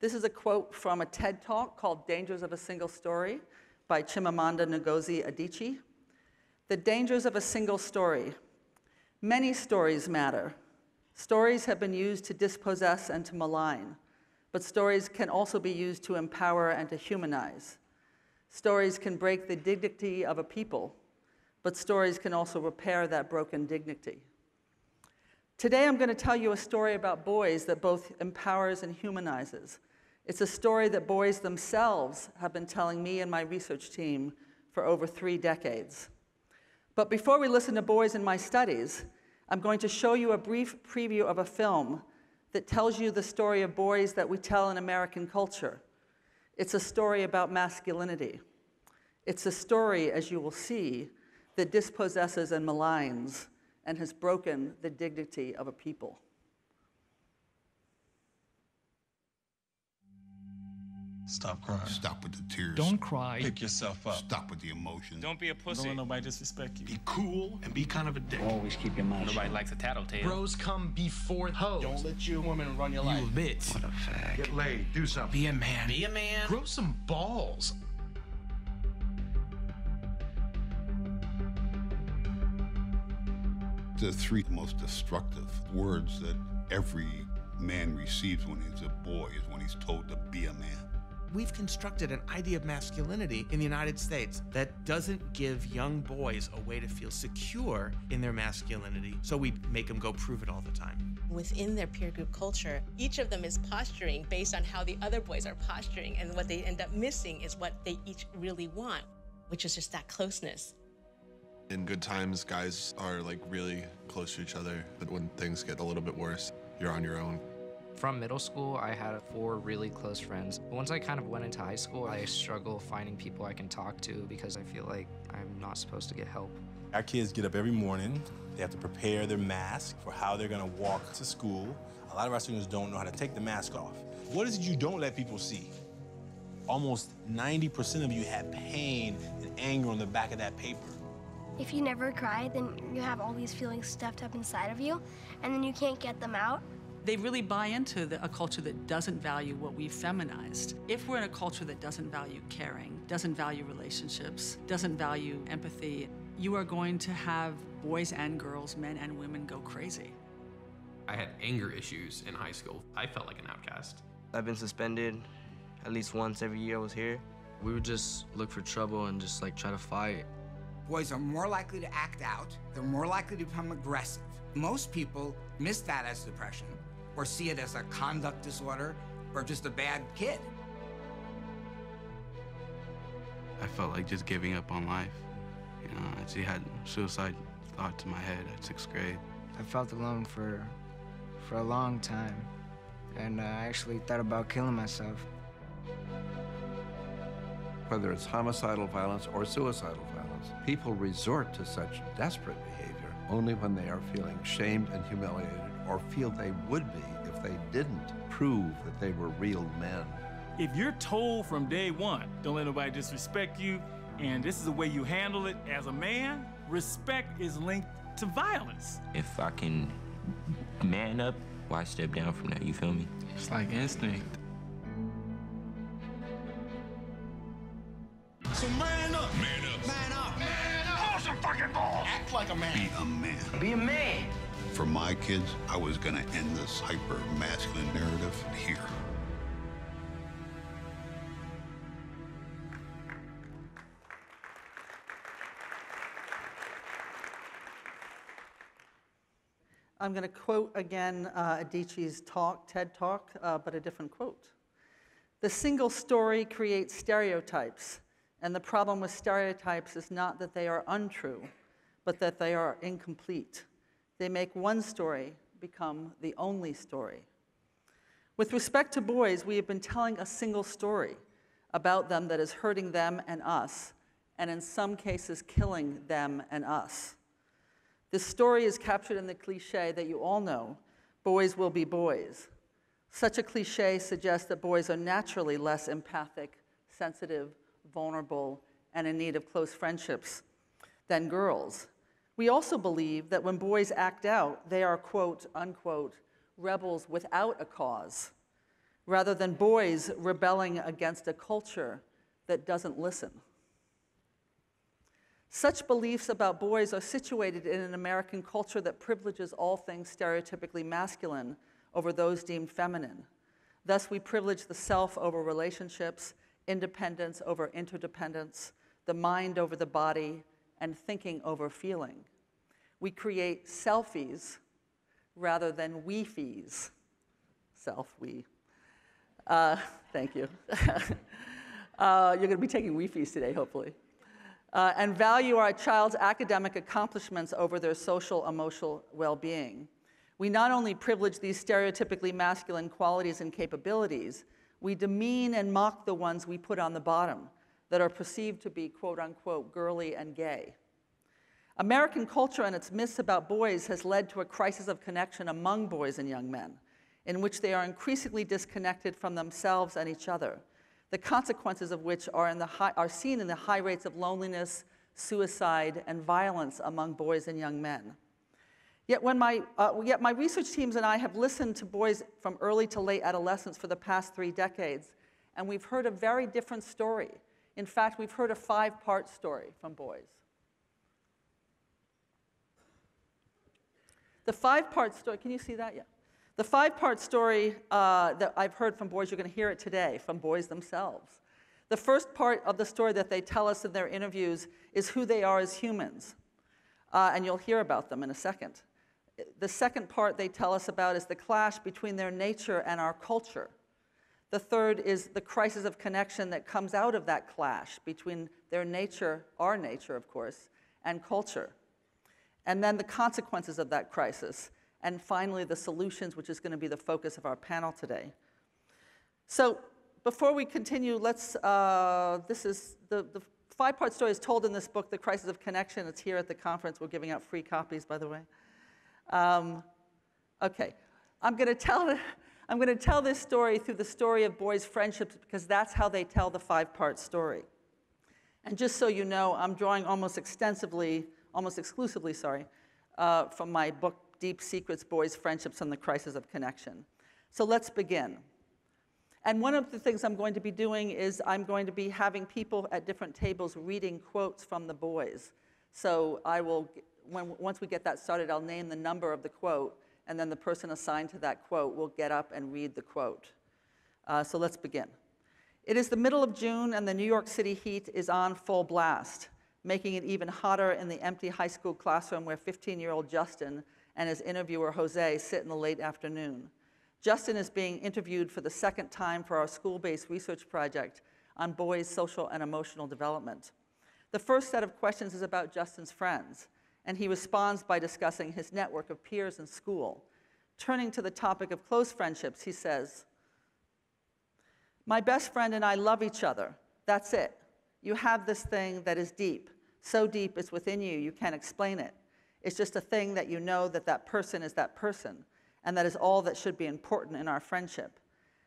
This is a quote from a TED talk called Dangers of a Single Story by Chimamanda Ngozi Adichie. The dangers of a single story. Many stories matter. Stories have been used to dispossess and to malign, but stories can also be used to empower and to humanize. Stories can break the dignity of a people, but stories can also repair that broken dignity. Today, I'm going to tell you a story about boys that both empowers and humanizes. It's a story that boys themselves have been telling me and my research team for over three decades. But before we listen to boys in my studies, I'm going to show you a brief preview of a film that tells you the story of boys that we tell in American culture. It's a story about masculinity. It's a story, as you will see, that dispossesses and maligns and has broken the dignity of a people. Stop crying. Stop with the tears. Don't cry. Pick yourself up. Stop with the emotions. Don't be a pussy. Don't pussy. let nobody disrespect you. Be cool and be kind of a dick. Always keep your mouth Nobody shut. likes a tattletale. Bros come before hoes. Don't let your woman run your you life. a bitch. What a fag. Get laid. Do something. Be a man. Be a man. Grow some balls. The three most destructive words that every man receives when he's a boy is when he's told to be a man. We've constructed an idea of masculinity in the United States that doesn't give young boys a way to feel secure in their masculinity, so we make them go prove it all the time. within their peer group culture, each of them is posturing based on how the other boys are posturing, and what they end up missing is what they each really want, which is just that closeness. In good times, guys are like really close to each other, but when things get a little bit worse, you're on your own. From middle school, I had four really close friends. Once I kind of went into high school, I struggle finding people I can talk to because I feel like I'm not supposed to get help. Our kids get up every morning. They have to prepare their mask for how they're gonna walk to school. A lot of our students don't know how to take the mask off. What is it you don't let people see? Almost 90% of you have pain and anger on the back of that paper. If you never cry, then you have all these feelings stuffed up inside of you, and then you can't get them out. They really buy into the, a culture that doesn't value what we've feminized. If we're in a culture that doesn't value caring, doesn't value relationships, doesn't value empathy, you are going to have boys and girls, men and women go crazy. I had anger issues in high school. I felt like an outcast. I've been suspended at least once every year I was here. We would just look for trouble and just like try to fight. Boys are more likely to act out. They're more likely to become aggressive. Most people miss that as depression or see it as a conduct disorder or just a bad kid. I felt like just giving up on life. You know, I actually had suicide thoughts in my head at sixth grade. I felt alone for for a long time, and I actually thought about killing myself. Whether it's homicidal violence or suicidal violence, people resort to such desperate behavior only when they are feeling shamed and humiliated or feel they would be if they didn't prove that they were real men. If you're told from day one, don't let nobody disrespect you, and this is the way you handle it as a man, respect is linked to violence. If I can man up, why step down from that? You feel me? It's like instinct. So man up. Man up. Man up. Man up. Pull some fucking balls. Act like a man. Be a man. Be a man. For my kids, I was gonna end this hyper masculine narrative here. I'm going to quote again uh, Adichie's talk, TED Talk, uh, but a different quote. The single story creates stereotypes, and the problem with stereotypes is not that they are untrue, but that they are incomplete. They make one story become the only story. With respect to boys, we have been telling a single story about them that is hurting them and us, and in some cases, killing them and us. This story is captured in the cliche that you all know boys will be boys. Such a cliche suggests that boys are naturally less empathic, sensitive, vulnerable, and in need of close friendships than girls. We also believe that when boys act out, they are, quote, unquote, rebels without a cause. rather than boys rebelling against a culture that doesn't listen. Such beliefs about boys are situated in an American culture that privileges all things stereotypically masculine over those deemed feminine. Thus, we privilege the self over relationships, independence over interdependence, the mind over the body, and thinking over feeling. We create selfies rather than wefies. Self, we. Uh, thank you. uh, you're going to be taking wefies today, hopefully. Uh, and value our child's academic accomplishments over their social emotional well being. We not only privilege these stereotypically masculine qualities and capabilities, we demean and mock the ones we put on the bottom that are perceived to be quote unquote girly and gay. American culture and its myths about boys has led to a crisis of connection among boys and young men, in which they are increasingly disconnected from themselves and each other, the consequences of which are, in the high, are seen in the high rates of loneliness, suicide, and violence among boys and young men. Yet, when my, uh, yet my research teams and I have listened to boys from early to late adolescence for the past three decades, and we've heard a very different story. In fact, we've heard a five part story from boys. The five part story, can you see that? Yeah. The five part story uh, that I've heard from boys, you're going to hear it today from boys themselves. The first part of the story that they tell us in their interviews is who they are as humans. Uh, and you'll hear about them in a second. The second part they tell us about is the clash between their nature and our culture. The third is the crisis of connection that comes out of that clash between their nature, our nature, of course, and culture. And then the consequences of that crisis. And finally, the solutions, which is going to be the focus of our panel today. So, before we continue, let's, uh, this is the, the five part story is told in this book, The Crisis of Connection. It's here at the conference. We're giving out free copies, by the way. Um, okay, I'm going to tell. I'm going to tell this story through the story of boys' friendships because that's how they tell the five part story. And just so you know, I'm drawing almost extensively, almost exclusively, sorry, uh, from my book, Deep Secrets Boys' Friendships and the Crisis of Connection. So let's begin. And one of the things I'm going to be doing is I'm going to be having people at different tables reading quotes from the boys. So I will, when, once we get that started, I'll name the number of the quote and then the person assigned to that quote will get up and read the quote. Uh, so let's begin. It is the middle of June, and the New York City heat is on full blast, making it even hotter in the empty high school classroom where 15 year old Justin and his interviewer Jose sit in the late afternoon. Justin is being interviewed for the second time for our school based research project on boys' social and emotional development. The first set of questions is about Justin's friends and he responds by discussing his network of peers in school. Turning to the topic of close friendships, he says, My best friend and I love each other. That's it. You have this thing that is deep, so deep it's within you, you can't explain it. It's just a thing that you know that that person is that person, and that is all that should be important in our friendship.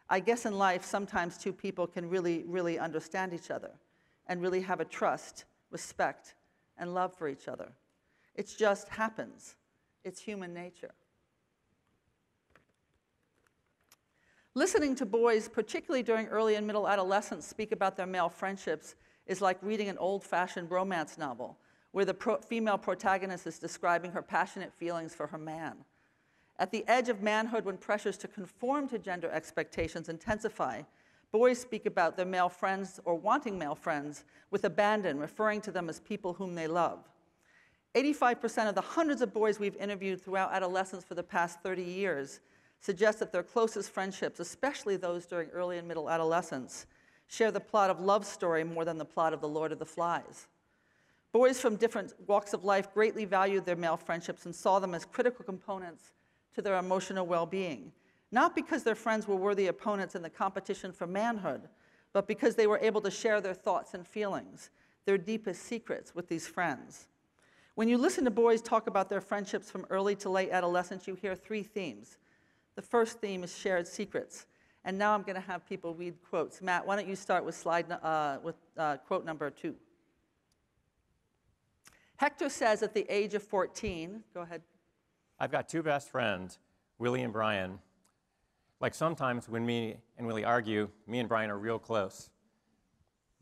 I guess in life, sometimes two people can really, really understand each other and really have a trust, respect, and love for each other. It just happens. It's human nature. Listening to boys, particularly during early and middle adolescence, speak about their male friendships is like reading an old fashioned romance novel where the pro- female protagonist is describing her passionate feelings for her man. At the edge of manhood, when pressures to conform to gender expectations intensify, boys speak about their male friends or wanting male friends with abandon, referring to them as people whom they love. 85% of the hundreds of boys we've interviewed throughout adolescence for the past 30 years suggest that their closest friendships, especially those during early and middle adolescence, share the plot of love story more than the plot of The Lord of the Flies. Boys from different walks of life greatly valued their male friendships and saw them as critical components to their emotional well being, not because their friends were worthy opponents in the competition for manhood, but because they were able to share their thoughts and feelings, their deepest secrets, with these friends. When you listen to boys talk about their friendships from early to late adolescence, you hear three themes. The first theme is shared secrets. And now I'm going to have people read quotes. Matt, why don't you start with slide uh, with uh, quote number two? Hector says at the age of 14, go ahead. I've got two best friends, Willie and Brian. Like sometimes when me and Willie argue, me and Brian are real close.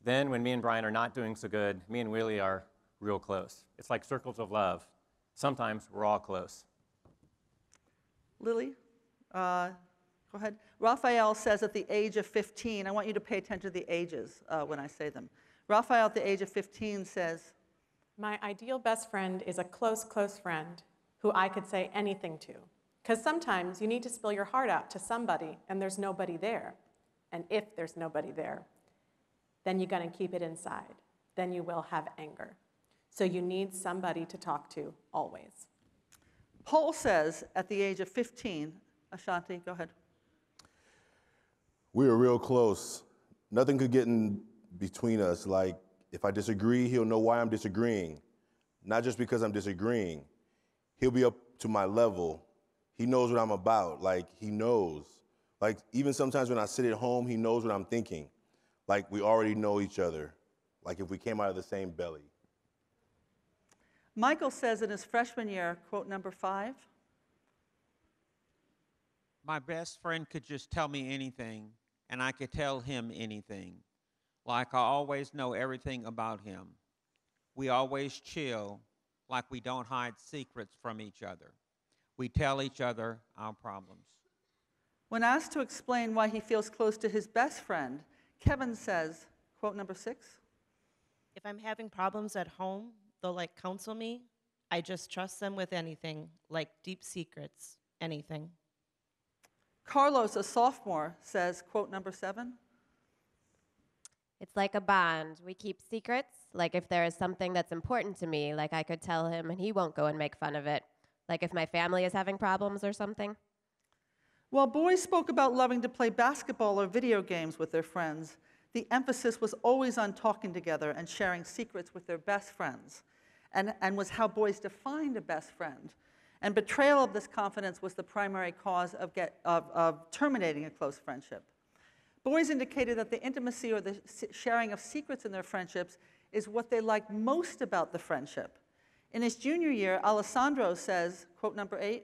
Then when me and Brian are not doing so good, me and Willie are real close. It's like circles of love. Sometimes we're all close. Lily, uh, go ahead. Raphael says at the age of 15, I want you to pay attention to the ages uh, when I say them. Raphael at the age of 15 says, My ideal best friend is a close, close friend who I could say anything to. Because sometimes you need to spill your heart out to somebody and there's nobody there. And if there's nobody there, then you're going to keep it inside. Then you will have anger. So you need somebody to talk to always. Paul says at the age of 15, Ashanti, go ahead. We were real close. Nothing could get in between us. Like, if I disagree, he'll know why I'm disagreeing. Not just because I'm disagreeing. He'll be up to my level. He knows what I'm about. Like, he knows. Like, even sometimes when I sit at home, he knows what I'm thinking. Like, we already know each other. Like, if we came out of the same belly. Michael says in his freshman year, quote number five, My best friend could just tell me anything, and I could tell him anything. Like I always know everything about him. We always chill, like we don't hide secrets from each other. We tell each other our problems. When asked to explain why he feels close to his best friend, Kevin says, quote number six, If I'm having problems at home, they'll like counsel me. I just trust them with anything, like deep secrets, anything. Carlos, a sophomore, says, quote number seven, It's like a bond. We keep secrets. Like if there is something that's important to me, like I could tell him and he won't go and make fun of it. Like if my family is having problems or something. While boys spoke about loving to play basketball or video games with their friends, the emphasis was always on talking together and sharing secrets with their best friends, and, and was how boys defined a best friend. And betrayal of this confidence was the primary cause of, get, of, of terminating a close friendship. Boys indicated that the intimacy or the sharing of secrets in their friendships is what they like most about the friendship. In his junior year, Alessandro says, quote number eight,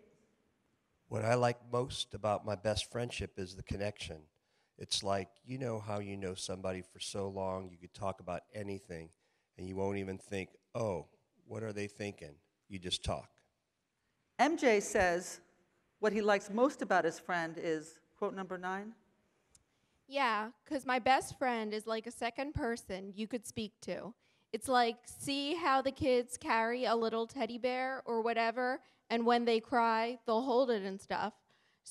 What I like most about my best friendship is the connection. It's like, you know how you know somebody for so long, you could talk about anything, and you won't even think, oh, what are they thinking? You just talk. MJ says what he likes most about his friend is, quote number nine, Yeah, because my best friend is like a second person you could speak to. It's like, see how the kids carry a little teddy bear or whatever, and when they cry, they'll hold it and stuff.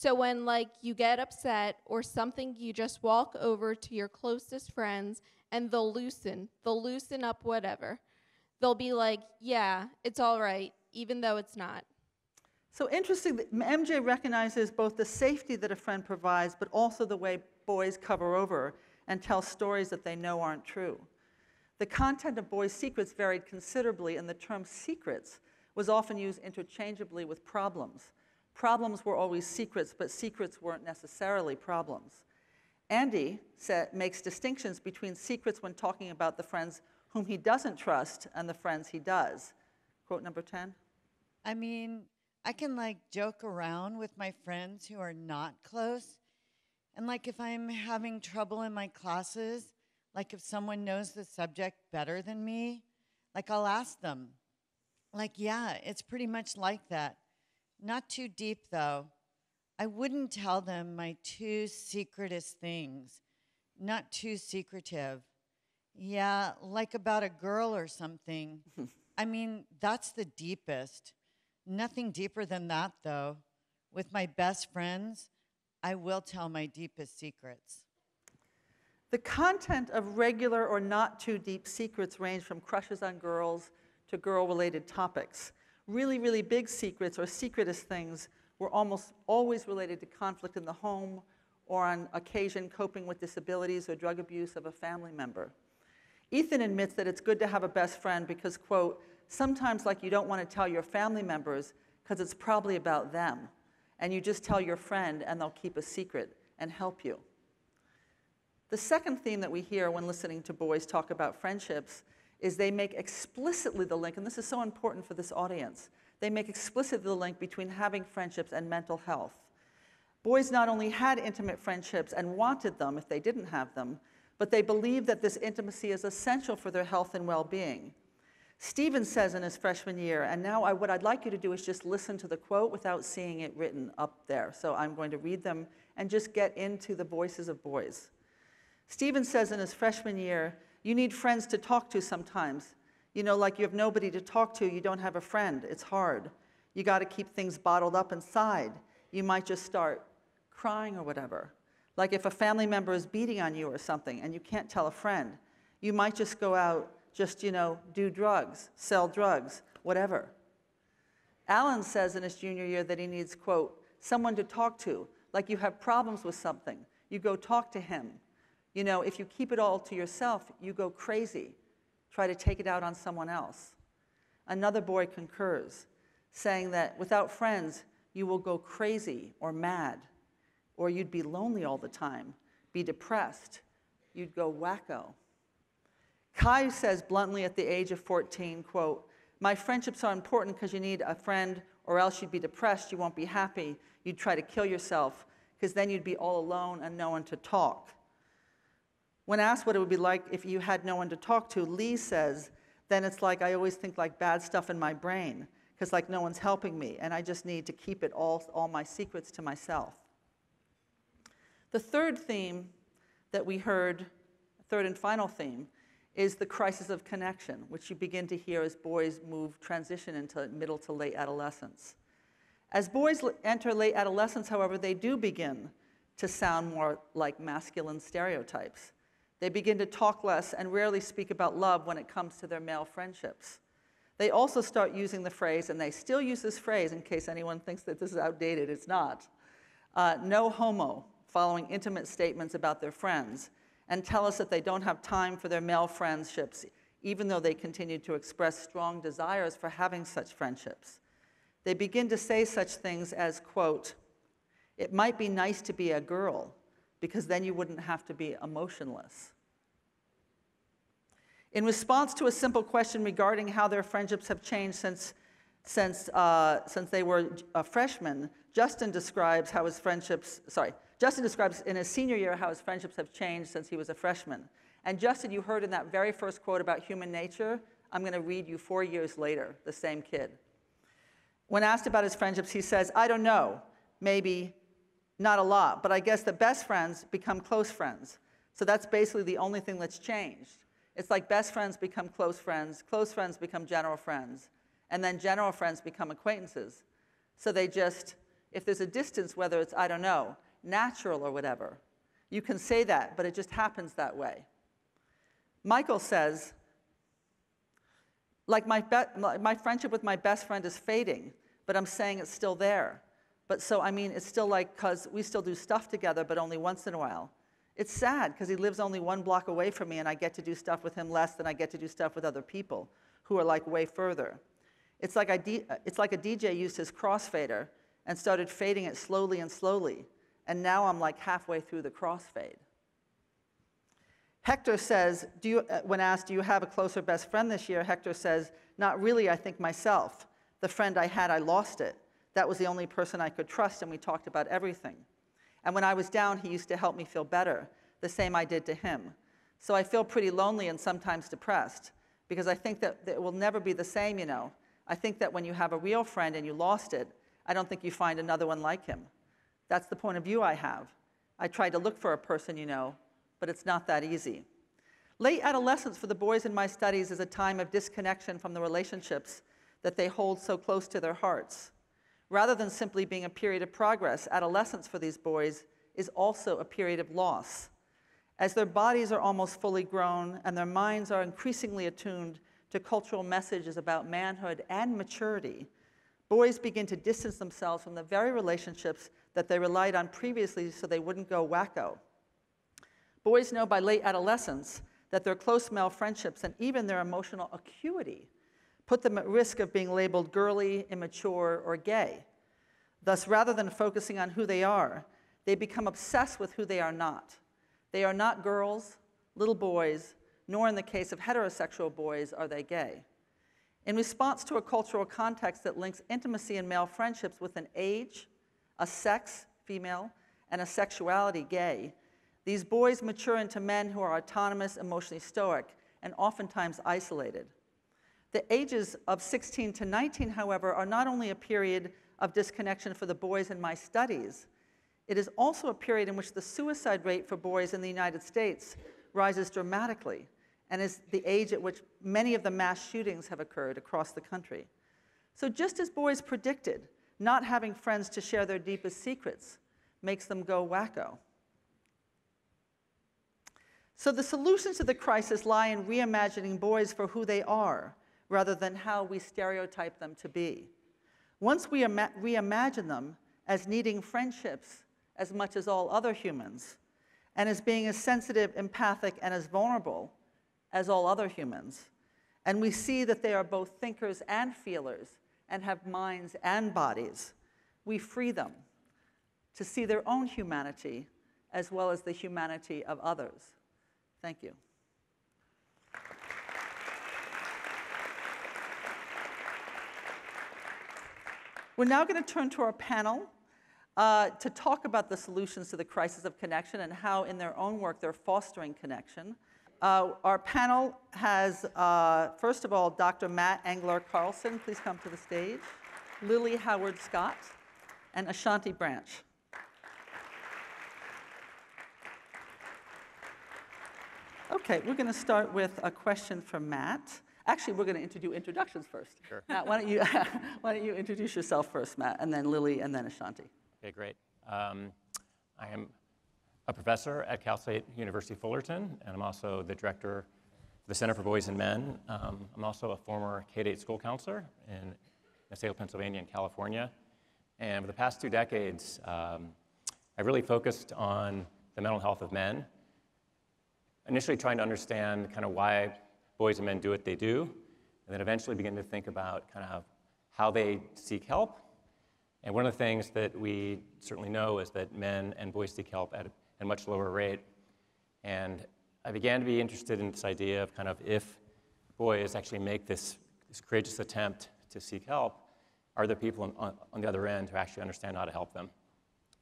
So when like you get upset or something, you just walk over to your closest friends and they'll loosen. They'll loosen up whatever. They'll be like, "Yeah, it's all right," even though it's not. So interesting MJ recognizes both the safety that a friend provides, but also the way boys cover over and tell stories that they know aren't true. The content of boys' secrets varied considerably, and the term secrets was often used interchangeably with problems. Problems were always secrets, but secrets weren't necessarily problems. Andy sa- makes distinctions between secrets when talking about the friends whom he doesn't trust and the friends he does. Quote number 10. I mean, I can like joke around with my friends who are not close. And like if I'm having trouble in my classes, like if someone knows the subject better than me, like I'll ask them. Like, yeah, it's pretty much like that. Not too deep though. I wouldn't tell them my two secretest things. Not too secretive. Yeah, like about a girl or something. I mean, that's the deepest. Nothing deeper than that, though. With my best friends, I will tell my deepest secrets. The content of regular or not too deep secrets range from crushes on girls to girl related topics. Really, really big secrets or secretest things were almost always related to conflict in the home or on occasion coping with disabilities or drug abuse of a family member. Ethan admits that it's good to have a best friend because, quote, sometimes like you don't want to tell your family members because it's probably about them. And you just tell your friend and they'll keep a secret and help you. The second theme that we hear when listening to boys talk about friendships is they make explicitly the link, and this is so important for this audience, they make explicitly the link between having friendships and mental health. Boys not only had intimate friendships and wanted them if they didn't have them, but they believed that this intimacy is essential for their health and well being. Stephen says in his freshman year, and now I, what I'd like you to do is just listen to the quote without seeing it written up there. So I'm going to read them and just get into the voices of boys. Stephen says in his freshman year, You need friends to talk to sometimes. You know, like you have nobody to talk to, you don't have a friend. It's hard. You got to keep things bottled up inside. You might just start crying or whatever. Like if a family member is beating on you or something and you can't tell a friend, you might just go out, just, you know, do drugs, sell drugs, whatever. Alan says in his junior year that he needs, quote, someone to talk to, like you have problems with something. You go talk to him. You know, if you keep it all to yourself, you go crazy. Try to take it out on someone else. Another boy concurs, saying that without friends, you will go crazy or mad or you'd be lonely all the time, be depressed, you'd go wacko. Kai says bluntly at the age of 14, quote, my friendships are important because you need a friend or else you'd be depressed, you won't be happy, you'd try to kill yourself because then you'd be all alone and no one to talk. When asked what it would be like if you had no one to talk to, Lee says, then it's like I always think like bad stuff in my brain because like no one's helping me and I just need to keep it all, all my secrets to myself. The third theme that we heard, third and final theme, is the crisis of connection, which you begin to hear as boys move, transition into middle to late adolescence. As boys enter late adolescence, however, they do begin to sound more like masculine stereotypes. They begin to talk less and rarely speak about love when it comes to their male friendships. They also start using the phrase, and they still use this phrase in case anyone thinks that this is outdated, it's not. Uh, no homo, following intimate statements about their friends and tell us that they don't have time for their male friendships, even though they continue to express strong desires for having such friendships. They begin to say such things as, quote, it might be nice to be a girl because then you wouldn't have to be emotionless. In response to a simple question regarding how their friendships have changed since, since, uh, since they were uh, freshmen, Justin describes how his friendships, sorry, Justin describes in his senior year how his friendships have changed since he was a freshman. And Justin, you heard in that very first quote about human nature, I'm going to read you four years later, the same kid. When asked about his friendships, he says, I don't know, maybe not a lot, but I guess the best friends become close friends. So that's basically the only thing that's changed. It's like best friends become close friends, close friends become general friends, and then general friends become acquaintances. So they just, if there's a distance, whether it's, I don't know, natural or whatever. You can say that, but it just happens that way. Michael says, like my, my friendship with my best friend is fading, but I'm saying it's still there. But so, I mean, it's still like, because we still do stuff together, but only once in a while. It's sad because he lives only one block away from me and I get to do stuff with him less than I get to do stuff with other people who are like way further. It's like, I it's like a DJ used his crossfader and started fading it slowly and slowly and now I'm like halfway through the crossfade. Hector says, do you, uh, when asked, do you have a closer best friend this year? Hector says, not really, I think myself. The friend I had, I lost it. That was the only person I could trust, and we talked about everything. And when I was down, he used to help me feel better, the same I did to him. So I feel pretty lonely and sometimes depressed because I think that, that it will never be the same, you know. I think that when you have a real friend and you lost it, I don't think you find another one like him. That's the point of view I have. I try to look for a person, you know, but it's not that easy. Late adolescence for the boys in my studies is a time of disconnection from the relationships that they hold so close to their hearts. Rather than simply being a period of progress, adolescence for these boys is also a period of loss. As their bodies are almost fully grown and their minds are increasingly attuned to cultural messages about manhood and maturity, boys begin to distance themselves from the very relationships that they relied on previously so they wouldn't go wacko. Boys know by late adolescence that their close male friendships and even their emotional acuity put them at risk of being labeled girly, immature, or gay. Thus, rather than focusing on who they are, they become obsessed with who they are not. They are not girls, little boys, nor in the case of heterosexual boys are they gay. In response to a cultural context that links intimacy in male friendships with an age, a sex, female, and a sexuality gay, these boys mature into men who are autonomous, emotionally stoic, and oftentimes isolated. The ages of 16 to 19, however, are not only a period of disconnection for the boys in my studies, it is also a period in which the suicide rate for boys in the United States rises dramatically and is the age at which many of the mass shootings have occurred across the country. So, just as boys predicted, not having friends to share their deepest secrets makes them go wacko. So, the solutions to the crisis lie in reimagining boys for who they are rather than how we stereotype them to be. Once we ima- reimagine them as needing friendships as much as all other humans, and as being as sensitive, empathic, and as vulnerable as all other humans, and we see that they are both thinkers and feelers and have minds and bodies, we free them to see their own humanity as well as the humanity of others. Thank you. We're now going to turn to our panel uh, to talk about the solutions to the crisis of connection and how, in their own work, they're fostering connection. Uh, our panel has, uh, first of all, Dr. Matt Englar Carlson. Please come to the stage. Lily Howard Scott and Ashanti Branch. Okay, we're going to start with a question from Matt. Actually, we're going to introduce introductions first. Sure. Matt, why don't you why don't you introduce yourself first, Matt, and then Lily, and then Ashanti. Okay, great. Um, I am a professor at Cal State University Fullerton, and I'm also the director of the Center for Boys and Men. Um, I'm also a former K-8 school counselor in the state of Pennsylvania and California. And for the past two decades, um, I really focused on the mental health of men, initially trying to understand kind of why boys and men do what they do, and then eventually begin to think about kind of how they seek help. And one of the things that we certainly know is that men and boys seek help at a, at a much lower rate. And I began to be interested in this idea of kind of if boys actually make this, this courageous attempt to seek help, are there people on, on, on the other end who actually understand how to help them?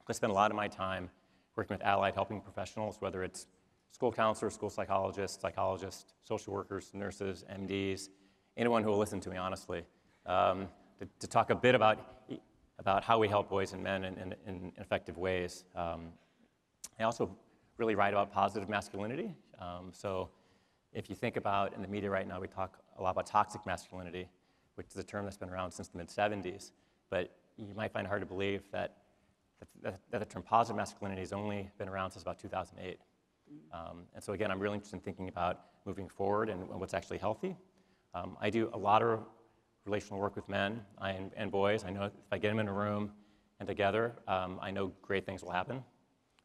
I spend a lot of my time working with allied helping professionals, whether it's school counselors, school psychologists, psychologists, social workers, nurses, MDs, anyone who will listen to me honestly, um, to, to, talk a bit about, about how we help boys and men in, in, in effective ways. Um, I also really write about positive masculinity. Um, so if you think about in the media right now, we talk a lot about toxic masculinity, which is a term that's been around since the mid 70s. But you might find it hard to believe that, that, that the term positive masculinity has only been around since about 2008. Um, and so again, I'm really interested in thinking about moving forward and, what's actually healthy. Um, I do a lot of relational work with men and, and, boys. I know if I get them in a room and together, um, I know great things will happen.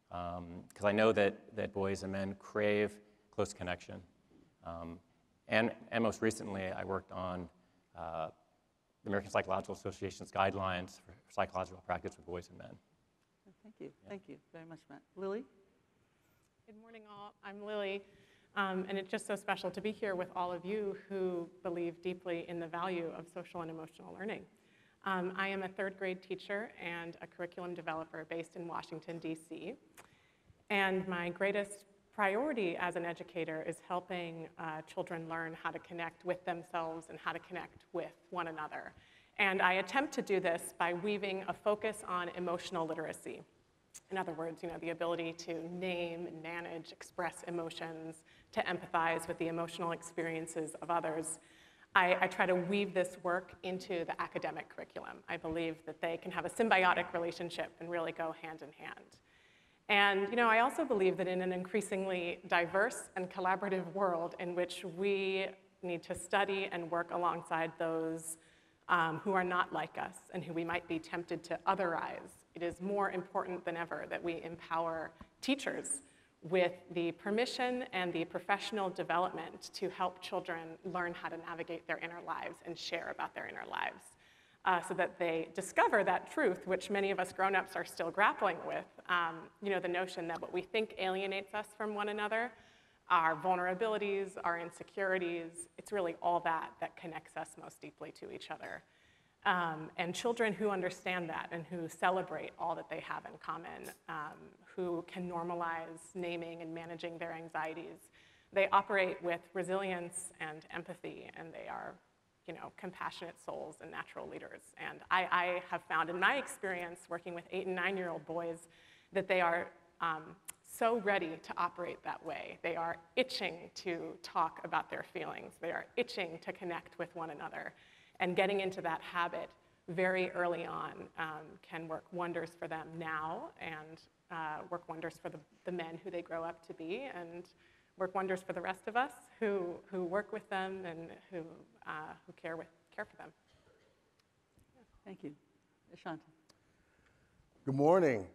Because um, I know that, that boys and men crave close connection. Um, and, and most recently, I worked on uh, the American Psychological Association's guidelines for psychological practice with boys and men. Thank you. Yeah. Thank you very much, Matt. Lily? Good morning, all. I'm Lily, um, and it's just so special to be here with all of you who believe deeply in the value of social and emotional learning. Um, I am a third grade teacher and a curriculum developer based in Washington, D.C. And my greatest priority as an educator is helping uh, children learn how to connect with themselves and how to connect with one another. And I attempt to do this by weaving a focus on emotional literacy. In other words, you know, the ability to name, manage, express emotions, to empathize with the emotional experiences of others. I, I, try to weave this work into the academic curriculum. I believe that they can have a symbiotic relationship and really go hand in hand. And you know, I also believe that in an increasingly diverse and collaborative world in which we need to study and work alongside those um, who are not like us and who we might be tempted to otherize it is more important than ever that we empower teachers with the permission and the professional development to help children learn how to navigate their inner lives and share about their inner lives. Uh, so that they discover that truth, which many of us grown-ups are still grappling with. Um, you know, the notion that what we think alienates us from one another, our vulnerabilities, our insecurities, it's really all that that connects us most deeply to each other. Um, and children who understand that and who celebrate all that they have in common, um, who can normalize naming and managing their anxieties, they operate with resilience and empathy, and they are, you know, compassionate souls and natural leaders. And I, I have found in my experience working with eight and nine-year-old boys that they are um, so ready to operate that way. They are itching to talk about their feelings. They are itching to connect with one another. And getting into that habit very early on um, can work wonders for them now and uh, work wonders for the, the men who they grow up to be and work wonders for the rest of us who, who work with them and who, uh, who care, with, care for them. Thank you. Ashanti. Good morning.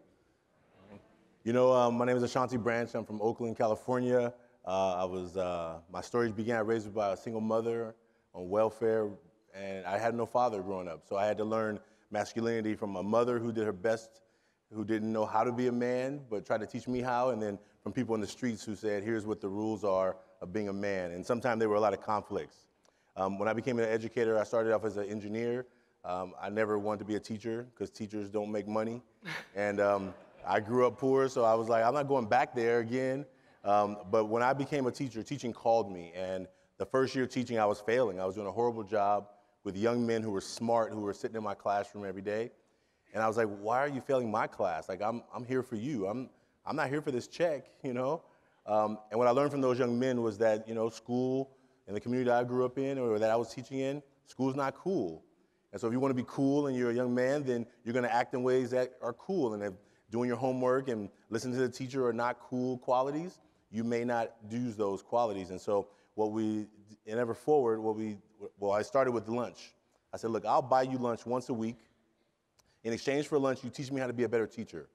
You know, um, my name is Ashanti Branch. I'm from Oakland, California. Uh, I was, uh, my stories began raised by a single mother on welfare, and I had no father growing up. So I had to learn masculinity from a mother who did her best, who didn't know how to be a man, but tried to teach me how, and then from people in the streets who said, here's what the rules are of being a man. And sometimes there were a lot of conflicts. Um, when I became an educator, I started off as an engineer. Um, I never wanted to be a teacher because teachers don't make money. and um, I grew up poor, so I was like, I'm not going back there again. Um, but when I became a teacher, teaching called me. And the first year teaching, I was failing. I was doing a horrible job with young men who were smart, who were sitting in my classroom every day. And I was like, why are you failing my class? Like, I'm, I'm here for you. I'm, I'm not here for this check, you know? Um, and what I learned from those young men was that, you know, school and the community that I grew up in or that I was teaching in, school's not cool. And so if you want to be cool and you're a young man, then you're going to act in ways that are cool. And if doing your homework and listening to the teacher are not cool qualities, you may not use those qualities. And so what we, and Ever Forward, what we, well, I started with lunch. I said, look, I'll buy you lunch once a week. In exchange for lunch, you teach me how to be a better teacher.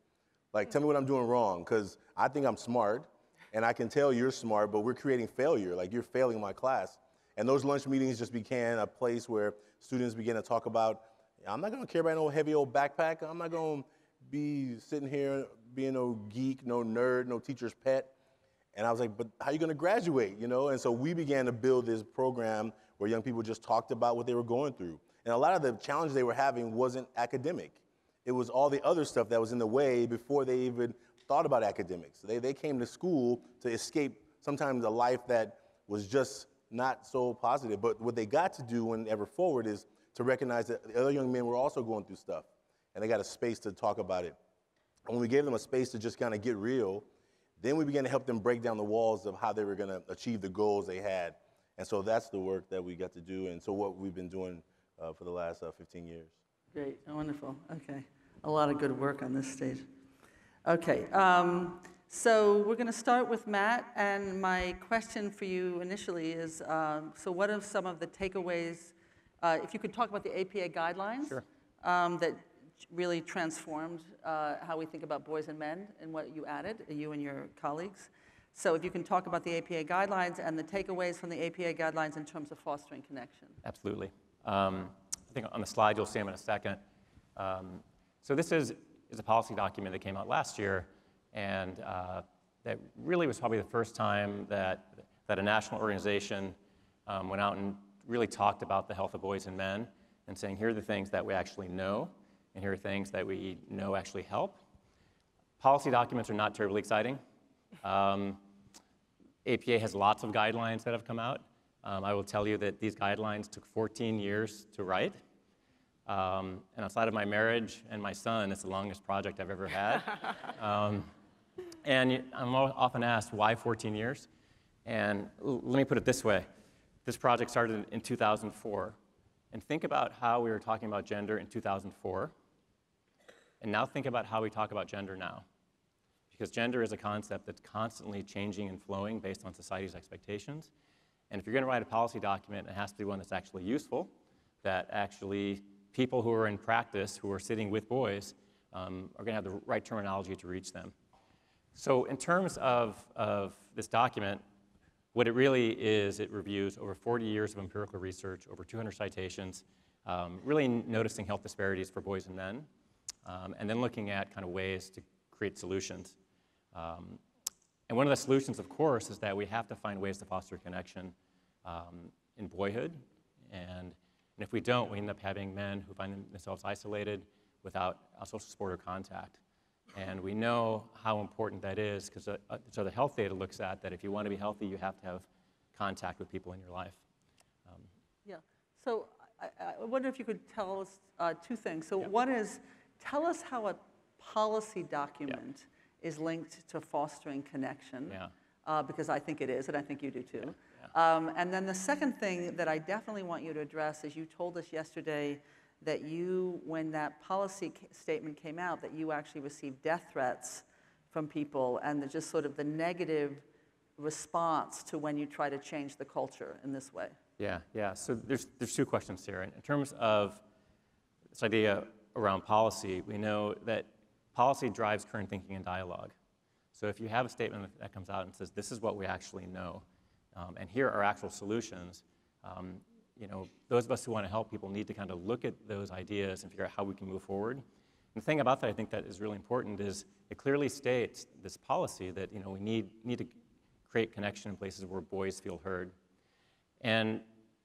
Like, tell me what I'm doing wrong, because I think I'm smart, and I can tell you're smart, but we're creating failure. Like, you're failing my class. And those lunch meetings just became a place where students began to talk about, I'm not gonna care about no heavy old backpack. I'm not gonna be sitting here being no geek, no nerd, no teacher's pet. And I was like, but how are you to graduate? You know? And so we began to build this program where young people just talked about what they were going through. And a lot of the challenge they were having wasn't academic. It was all the other stuff that was in the way before they even thought about academics. They, they came to school to escape sometimes a life that was just not so positive. But what they got to do when Ever Forward is to recognize that the other young men were also going through stuff and they got a space to talk about it. And when we gave them a space to just kind of get real, then we began to help them break down the walls of how they were going to achieve the goals they had. And so that's the work that we got to do, and so what we've been doing uh, for the last uh, 15 years. Great, wonderful. Okay, a lot of good work on this stage. Okay, um, so we're going to start with Matt, and my question for you initially is: um, so, what are some of the takeaways? Uh, if you could talk about the APA guidelines Sure. um, that really transformed uh, how we think about boys and men and what you added, you and your colleagues. So if you can talk about the APA guidelines and the takeaways from the APA guidelines in terms of fostering connection. Absolutely. Um, I think on the slide you'll see them in a second. Um, so this is, is a policy document that came out last year, and uh, that really was probably the first time that, that a national organization um, went out and really talked about the health of boys and men and saying, here are the things that we actually know and here are things that we know actually help. Policy documents are not terribly exciting. Um, APA has lots of guidelines that have come out. Um, I will tell you that these guidelines took 14 years to write. Um, and outside of my marriage and my son, it's the longest project I've ever had. um, and I'm often asked, why 14 years? And let me put it this way. This project started in 2004. And think about how we were talking about gender in 2004 and now think about how we talk about gender now. Because gender is a concept that's constantly changing and flowing based on society's expectations. And if you're going to write a policy document, it has to be one that's actually useful, that actually people who are in practice, who are sitting with boys, um, are going to have the right terminology to reach them. So in terms of, of this document, what it really is, it reviews over 40 years of empirical research, over 200 citations, um, really noticing health disparities for boys and men, um, and then looking at kind of ways to create solutions. Um, and one of the solutions, of course, is that we have to find ways to foster connection um, in boyhood. And And if we don't, we end up having men who find themselves isolated without a social support or contact. And we know how important that is because uh, uh, so the health data looks at that if you want to be healthy, you have to have contact with people in your life. Um, Yeah. So I, I wonder if you could tell us uh, two things. So one is, tell us how a policy document is linked to fostering connection. Yeah. Uh, because I think it is, and I think you do too. Um, and then the second thing that I definitely want you to address is you told us yesterday that you, when that policy statement came out, that you actually received death threats from people and the, just sort of the negative response to when you try to change the culture in this way. Yeah, yeah. So there's, there's two questions here. In terms of this idea around policy, we know that policy drives current thinking and dialogue. So if you have a statement that comes out and says, this is what we actually know, um, and here are actual solutions, um, you know, those of us who want to help people need to kind of look at those ideas and figure out how we can move forward. And the thing about that I think that is really important is it clearly states this policy that, you know, we need, need to create connection in places where boys feel heard. And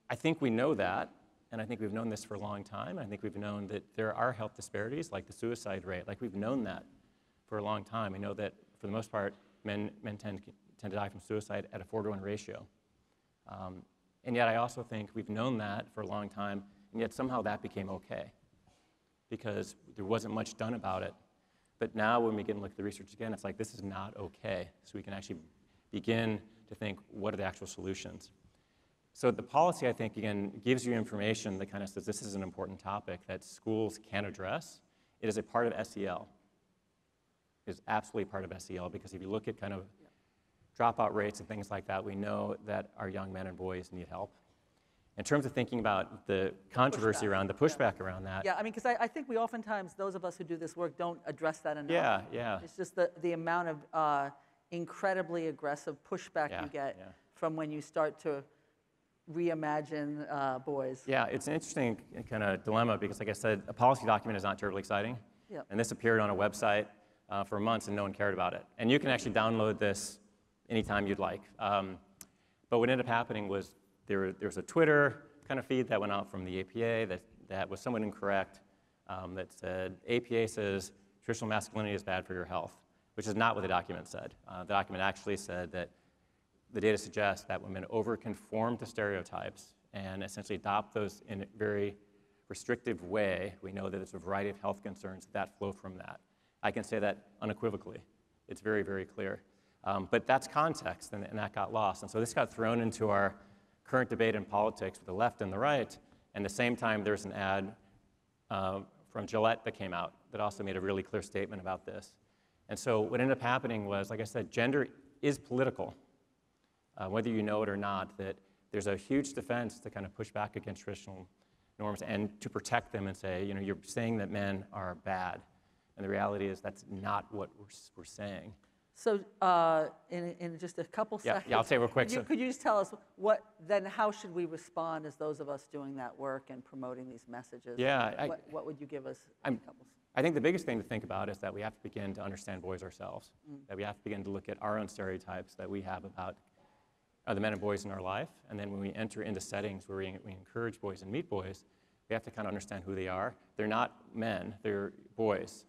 I think we know that, and I think we've known this for a long time. I think we've known that there are health disparities, like the suicide rate. Like we've known that for a long time. We know that for the most part, men, men tend, tend to die from suicide at a four to one ratio. Um, and yet I also think we've known that for a long time, and yet somehow that became okay because there wasn't much done about it. But now when we get and look at the research again, it's like this is not okay. So we can actually begin to think, what are the actual solutions? So the policy, I think, again, gives you information that kind of says this is an important topic that schools can address. It is a part of SEL. It is absolutely part of SEL because if you look at kind of dropout rates and things like that, we know that our young men and boys need help. In terms of thinking about the controversy around the pushback around that, Yeah, I mean, because I, I think we oftentimes, those of us who do this work, don't address that enough. Yeah, yeah. It's just the, the amount of uh, incredibly aggressive pushback Yeah, you get yeah. from when you start to reimagine uh, boys. Yeah, it's an interesting kind of dilemma because, like I said, a policy document is not terribly exciting. Yep. And this appeared on a website uh, for months and no one cared about it. And you can actually download this anytime you'd like. Um, but what ended up happening was there, there was a Twitter kind of feed that went out from the APA that, that was somewhat incorrect um, that said, APA says traditional masculinity is bad for your health, which is not what the document said. Uh, the document actually said that the data suggests that women overconform to stereotypes and essentially adopt those in a very restrictive way. We know that there's a variety of health concerns that flow from that. I can say that unequivocally. It's very, very clear. Um, but that's context, and, and that got lost. And so this got thrown into our current debate in politics with the left and the right. And at the same time, there's an ad uh, from Gillette that came out that also made a really clear statement about this. And so what ended up happening was, like I said, gender is political uh, whether you know it or not, that there's a huge defense to kind of push back against traditional norms and to protect them and say, you know, you're saying that men are bad. And the reality is that's not what we're, we're saying. So uh, in, in just a couple Yeah, seconds. yeah, I'll say real quick, Could you, so- could you just tell us what, then how should we respond as those of us doing that work and promoting these messages? Yeah, I- What, what would you give us? I'm, I think the biggest thing to think about is that we have to begin to understand boys ourselves, Mm. that we have to begin to look at our own stereotypes that we have about uh, the men and boys in our life. And then when we enter into settings where we, we encourage boys and meet boys, we have to kind of understand who they are. They're not men, they're boys,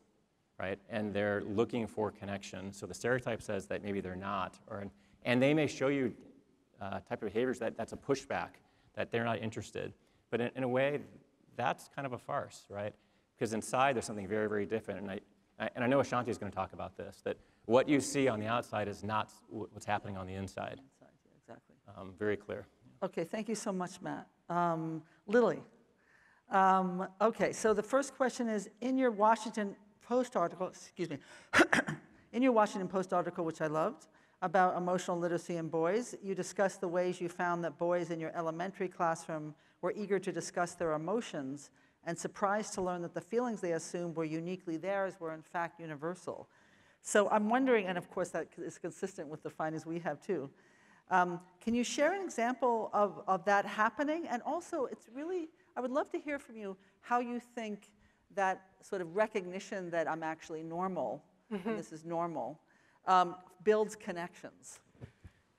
right? And they're looking for connection. So the stereotype says that maybe they're not, or, and they may show you uh, type of behaviors that that's a pushback, that they're not interested. But in, in a way, that's kind of a farce, right? Because inside there's something very, very different. And I, I- and I know Ashanti is going to talk about this, that what you see on the outside is not what's happening on the inside. Um, very clear. Okay, thank you so much, Matt. Um, Lily. Um, okay, so the first question is in your Washington Post article, excuse me, in your Washington Post article, which I loved, about emotional literacy in boys, you discussed the ways you found that boys in your elementary classroom were eager to discuss their emotions and surprised to learn that the feelings they assumed were uniquely theirs were in fact universal. So I'm wondering, and of course that is consistent with the findings we have too, um, can you share an example of, of that happening? And also, it's really, I would love to hear from you how you think that sort of recognition that I'm actually normal, Mhm. and this is normal, um, builds connections.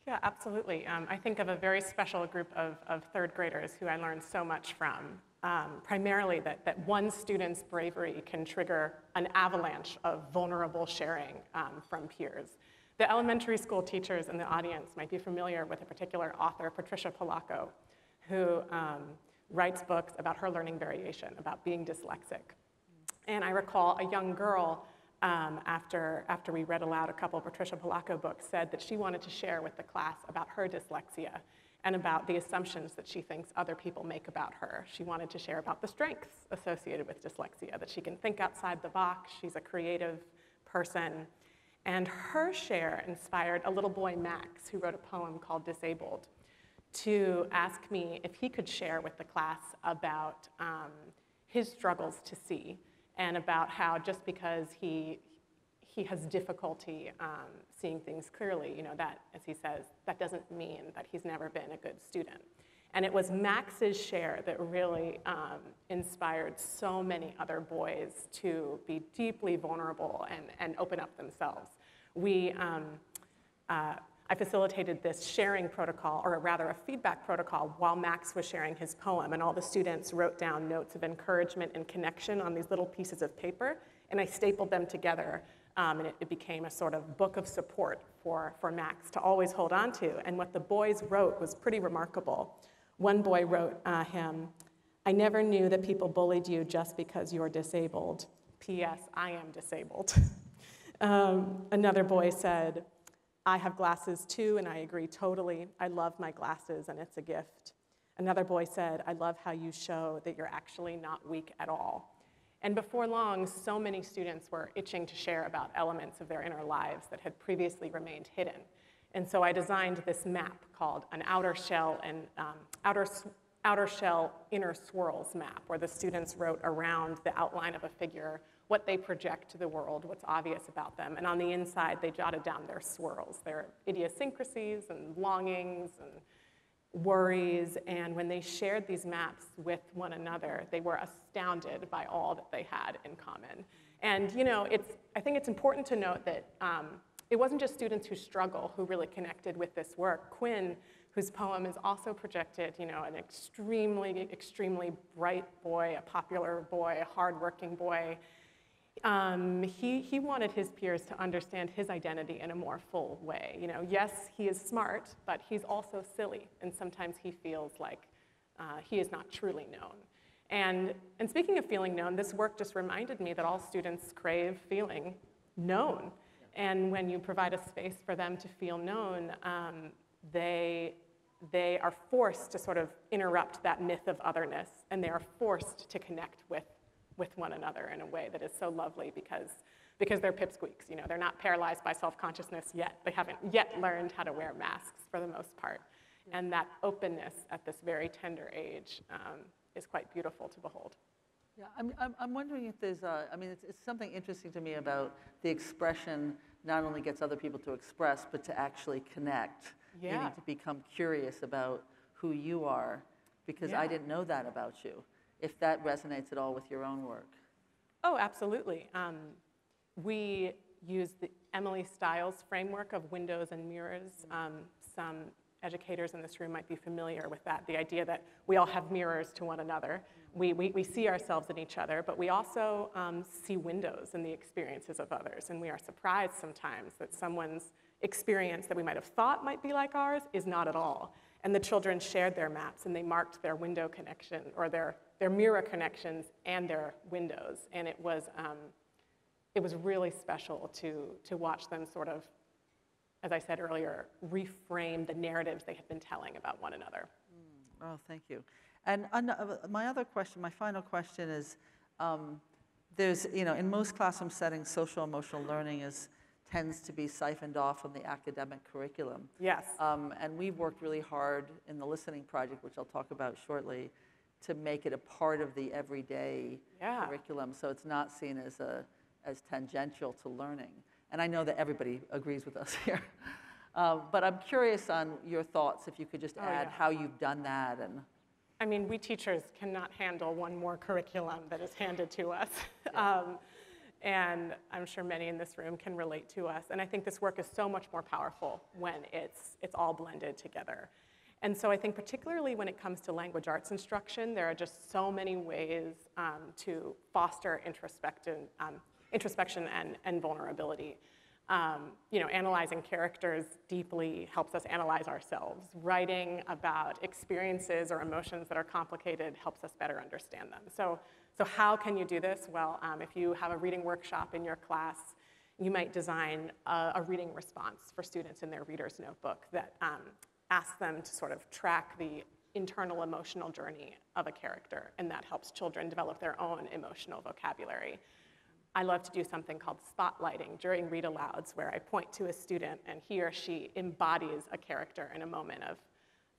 Yeah, absolutely. Um, I think of a very special group of, of third graders who I learned so much from. Um, primarily, that, that one student's bravery can trigger an avalanche of vulnerable sharing um, from peers. The elementary school teachers in the audience might be familiar with a particular author, Patricia Polacco, who um, writes books about her learning variation, about being dyslexic. And I recall a young girl, um, after, after we read aloud a couple of Patricia Polacco books, said that she wanted to share with the class about her dyslexia and about the assumptions that she thinks other people make about her. She wanted to share about the strengths associated with dyslexia, that she can think outside the box, she's a creative person. And her share inspired a little boy, Max, who wrote a poem called Disabled, to ask me if he could share with the class about um, his struggles to see and about how just because he, he has difficulty um, seeing things clearly, you know, that, as he says, that doesn't mean that he's never been a good student. And it was Max's share that really um, inspired so many other boys to be deeply vulnerable and, and open up themselves. We, um, uh, I facilitated this sharing protocol, or rather a feedback protocol, while Max was sharing his poem, and all the students wrote down notes of encouragement and connection on these little pieces of paper, and I stapled them together, um, and it, it became a sort of book of support for, for Max to always hold on to. And what the boys wrote was pretty remarkable. One boy wrote uh, him, I never knew that people bullied you just because you're disabled. P.S. I am disabled. um, another boy said, I have glasses too, and I agree totally. I love my glasses, and it's a gift. Another boy said, I love how you show that you're actually not weak at all. And before long, so many students were itching to share about elements of their inner lives that had previously remained hidden. And so I designed this map called an outer shell and um, outer, outer shell inner swirls map, where the students wrote around the outline of a figure what they project to the world, what's obvious about them. And on the inside, they jotted down their swirls, their idiosyncrasies and longings and worries. And when they shared these maps with one another, they were astounded by all that they had in common. And you know, it's, I think it's important to note that um, it wasn't just students who struggle who really connected with this work. Quinn, whose poem is also projected, you know, an extremely, extremely bright boy, a popular boy, a hardworking boy, um, he, he wanted his peers to understand his identity in a more full way. You know, yes, he is smart, but he's also silly, and sometimes he feels like uh, he is not truly known. And, and speaking of feeling known, this work just reminded me that all students crave feeling known. And when you provide a space for them to feel known, um, they, they are forced to sort of interrupt that myth of otherness, and they are forced to connect with with one another in a way that is so lovely because, because they're pipsqueaks. You know, they're not paralyzed by self-consciousness yet. They haven't yet learned how to wear masks for the most part. And that openness at this very tender age um, is quite beautiful to behold. Yeah, I'm, I'm, I'm wondering if there's, a, I mean, it's, it's something interesting to me about the expression not only gets other people to express, but to actually connect. Yeah. Meaning to become curious about who you are, because I didn't know that about you. If that resonates at all with your own work. Oh, absolutely. Um, we use the Emily Style's framework of windows and mirrors. Um, some educators in this room might be familiar with that, the idea that we all have mirrors to one another. We, we, we see ourselves in each other, but we also um, see windows in the experiences of others, and we are surprised sometimes that someone's experience that we might have thought might be like ours is not at all. And the children shared their maps and they marked their window connection or their, their mirror connections and their windows. And it was, um, it was really special to, to watch them sort of, as I said earlier, reframe the narratives they had been telling about one another. Oh, thank you. And an- uh, my other question, my final question is, um, there's, you know, in most classroom settings, social emotional learning is, tends to be siphoned off from the academic curriculum. Yes. Um, and we've worked really hard in the listening project, which I'll talk about shortly, to make it a part of the everyday Yeah. curriculum, so it's not seen as a, as tangential to learning. And I know that everybody agrees with us here. Uh, but I'm curious on your thoughts, if you could just Oh, add yeah. how you've done that and. I mean, we teachers cannot handle one more curriculum that is handed to us. um, And I'm sure many in this room can relate to us. And I think this work is so much more powerful when it's, it's all blended together. And so I think particularly when it comes to language arts instruction, there are just so many ways um, to foster introspection, um, introspection and, and vulnerability. Um, you know, analyzing characters deeply helps us analyze ourselves. Writing about experiences or emotions that are complicated helps us better understand them. So, so how can you do this? Well, um, if you have a reading workshop in your class, you might design a, a reading response for students in their reader's notebook that um, asks them to sort of track the internal emotional journey of a character, and that helps children develop their own emotional vocabulary. I love to do something called spotlighting during read alouds, where I point to a student and he or she embodies a character in a moment of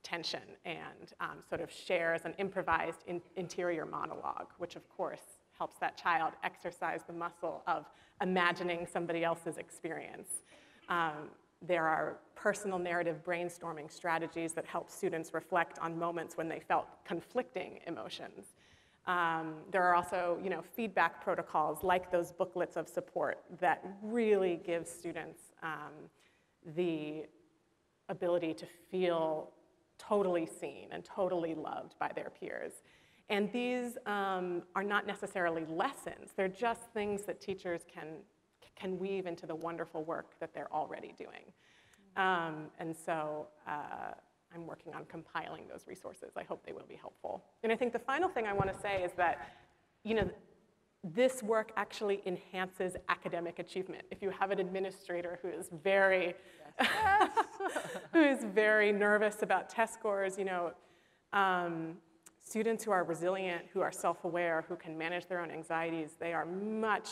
tension and um, sort of shares an improvised in interior monologue, which of course helps that child exercise the muscle of imagining somebody else's experience. Um, there are personal narrative brainstorming strategies that help students reflect on moments when they felt conflicting emotions. Um, there are also, you know, feedback protocols like those booklets of support that really give students um, the ability to feel totally seen and totally loved by their peers. And these um, are not necessarily lessons, they're just things that teachers can, can weave into the wonderful work that they're already doing. Um, and so uh, I'm working on compiling those resources. I hope they will be helpful. And I think the final thing I want to say is that, you know, this work actually enhances academic achievement. If you have an administrator who is very, who is very nervous about test scores, you know, um, students who are resilient, who are self-aware, who can manage their own anxieties, they are much,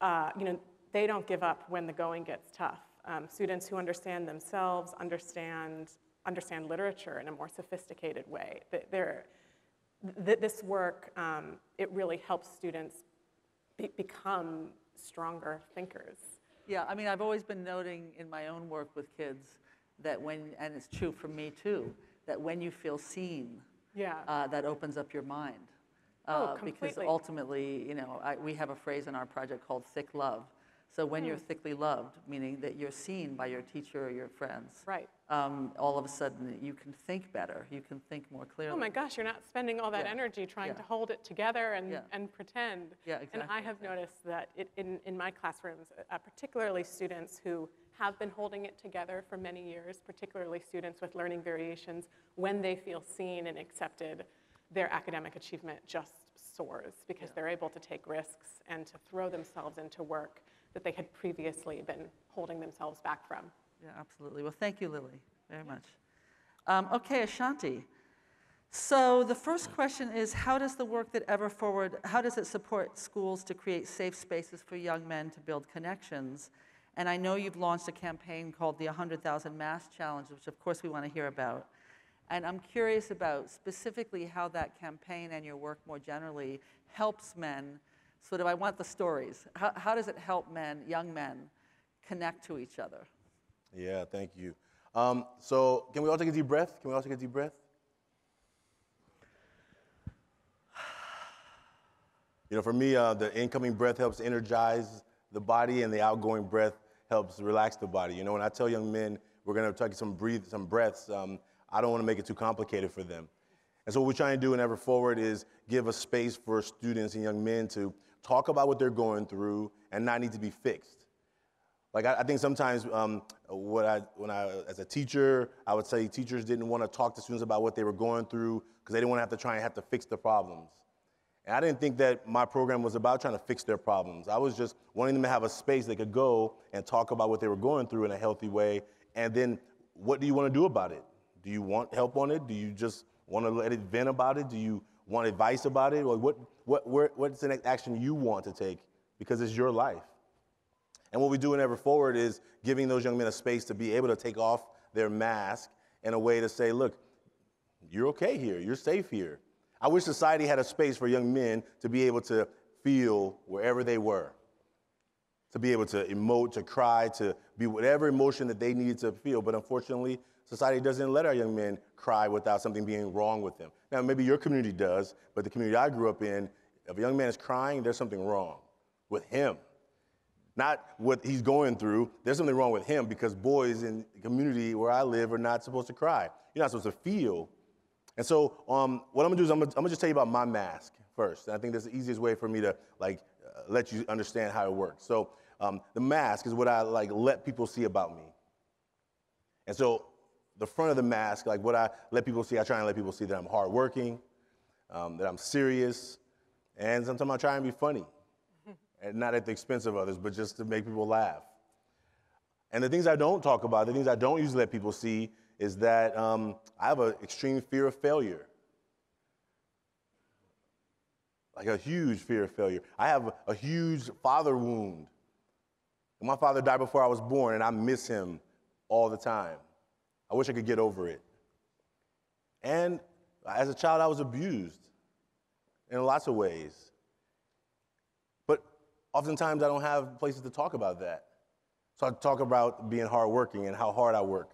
uh, you know, they don't give up when the going gets tough. Um, students who understand themselves, understand understand literature in a more sophisticated way. There, th this work, um, it really helps students be become stronger thinkers. Yeah, I mean, I've always been noting in my own work with kids that when, and it's true for me too, that when you feel seen, yeah. Uh, that opens up your mind. Oh, uh, completely. Because ultimately, you know, I, we have a phrase in our project called thick love. So when you're Hmm. thickly loved, meaning that you're seen by your teacher or your friends, Right. um, all of a sudden you can think better, you can think more clearly. Oh my gosh, you're not spending all that Yeah. energy trying Yeah. to hold it together and, Yeah. and pretend. Yeah, exactly. And I have noticed that it, in, in my classrooms, uh, particularly students who have been holding it together for many years, particularly students with learning variations, when they feel seen and accepted, their academic achievement just soars because they're able to take risks and to throw themselves into work that they had previously been holding themselves back from. Yeah, absolutely. Well, thank you, Lily, very much. Um, okay, Ashanti. So the first question is, how does the work that Ever Forward, how does it support schools to create safe spaces for young men to build connections? And I know you've launched a campaign called the 100,000 Mask Challenge, which of course we want to hear about. And I'm curious about specifically how that campaign and your work more generally helps men sort of, I want the stories. How, how does it help men, young men, connect to each other? Yeah, thank you. Um, so, can we all take a deep breath? Can we all take a deep breath? You know, for me, uh, the incoming breath helps energize the body, and the outgoing breath helps relax the body. You know, when I tell young men we're going to take some breathe, some breaths, um, I don't want to make it too complicated for them. And so, what we're trying to do in Ever Forward is give a space for students and young men to talk about what they're going through and not need to be fixed. Like I, I think sometimes um, what I, when I, as a teacher, I would say teachers didn't want to talk to students about what they were going through because they didn't want to have to try and have to fix the problems. And I didn't think that my program was about trying to fix their problems. I was just wanting them to have a space they could go and talk about what they were going through in a healthy way. And then, what do you want to do about it? Do you want help on it? Do you just want to let it vent about it? Do you want advice about it? Or what, what, where, what's the next action you want to take? Because it's your life. And what we do in Ever Forward is giving those young men a space to be able to take off their mask in a way to say, look, you're okay here, you're safe here. I wish society had a space for young men to be able to feel wherever they were, to be able to emote, to cry, to be whatever emotion that they needed to feel. But unfortunately, society doesn't let our young men cry without something being wrong with them. Now, maybe your community does, but the community I grew up in, if a young man is crying, there's something wrong. with him, not what he's going through. There's something wrong with him because boys in the community where I live are not supposed to cry. You're not supposed to feel. And so, um, what I'm gonna do is I'm gonna, I'm gonna just tell you about my mask first. And I think that's the easiest way for me to like uh, let you understand how it works. So, um, the mask is what I like let people see about me. And so, the front of the mask, like what I let people see, I try and let people see that I'm hardworking, um, that I'm serious, and sometimes I try and be funny, and not at the expense of others, but just to make people laugh. And the things I don't talk about, the things I don't usually let people see, is that um, I have an extreme fear of failure. Like a huge fear of failure. I have a huge father wound. And my father died before I was born, and I miss him all the time. I wish I could get over it. And as a child, I was abused in lots of ways. But oftentimes, I don't have places to talk about that. So I talk about being hardworking and how hard I work.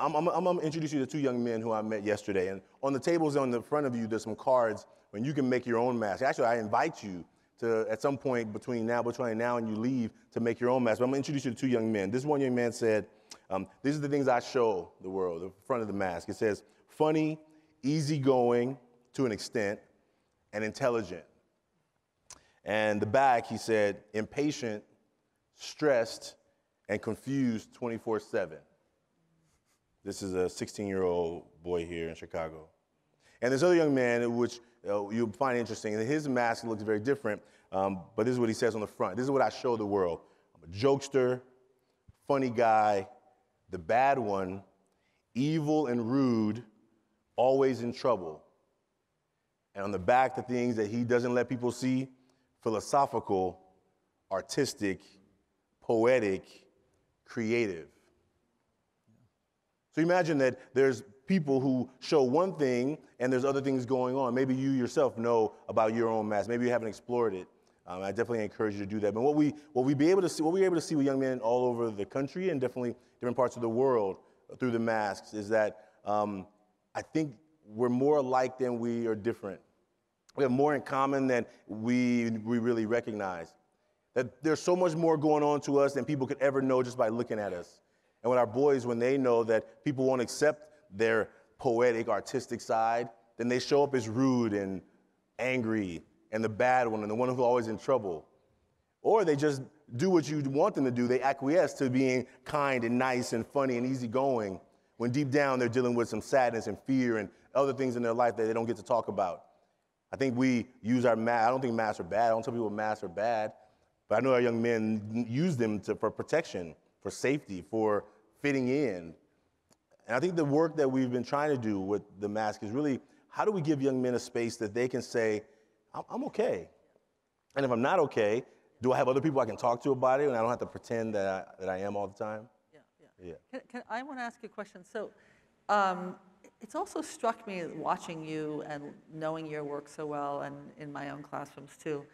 I'm, I'm, I'm gonna introduce you to two young men who I met yesterday. And on the tables on the front of you, there's some cards when you can make your own mask. Actually, I invite you to, at some point between now, between now and you leave, to make your own mask. But I'm gonna introduce you to two young men. This one young man said, um, These are the things I show the world, the front of the mask. It says, funny, easygoing to an extent, and intelligent. And the back, he said, impatient, stressed, and confused 24 7. This is a 16 year old boy here in Chicago. And this other young man, which uh, you'll find interesting, his mask looks very different, um, but this is what he says on the front. This is what I show the world. I'm a jokester, funny guy, the bad one, evil and rude, always in trouble. And on the back, the things that he doesn't let people see philosophical, artistic, poetic, creative. So imagine that there's people who show one thing and there's other things going on. Maybe you yourself know about your own mask. Maybe you haven't explored it. Um, I definitely encourage you to do that. But what we what we be able to see, what we're able to see with young men all over the country and definitely different parts of the world through the masks is that um, I think we're more alike than we are different. We have more in common than we we really recognize. That there's so much more going on to us than people could ever know just by looking at us. And with our boys, when they know that people won't accept their poetic, artistic side, then they show up as rude and angry and the bad one and the one who's always in trouble. Or they just do what you want them to do. They acquiesce to being kind and nice and funny and easygoing when deep down they're dealing with some sadness and fear and other things in their life that they don't get to talk about. I think we use our masks. I don't think masks are bad. I don't tell people masks are bad. But I know our young men use them to, for protection, for safety, for fitting in. And I think the work that we've been trying to do with the mask is really how do we give young men a space that they can say, I'm, I'm okay. And if I'm not okay, do I have other people I can talk to about it and I don't have to pretend that I, that I am all the time? Yeah, yeah. yeah. Can, can, I want to ask you a question. So, um, it's also struck me watching you and knowing your work so well, and in my own classrooms too,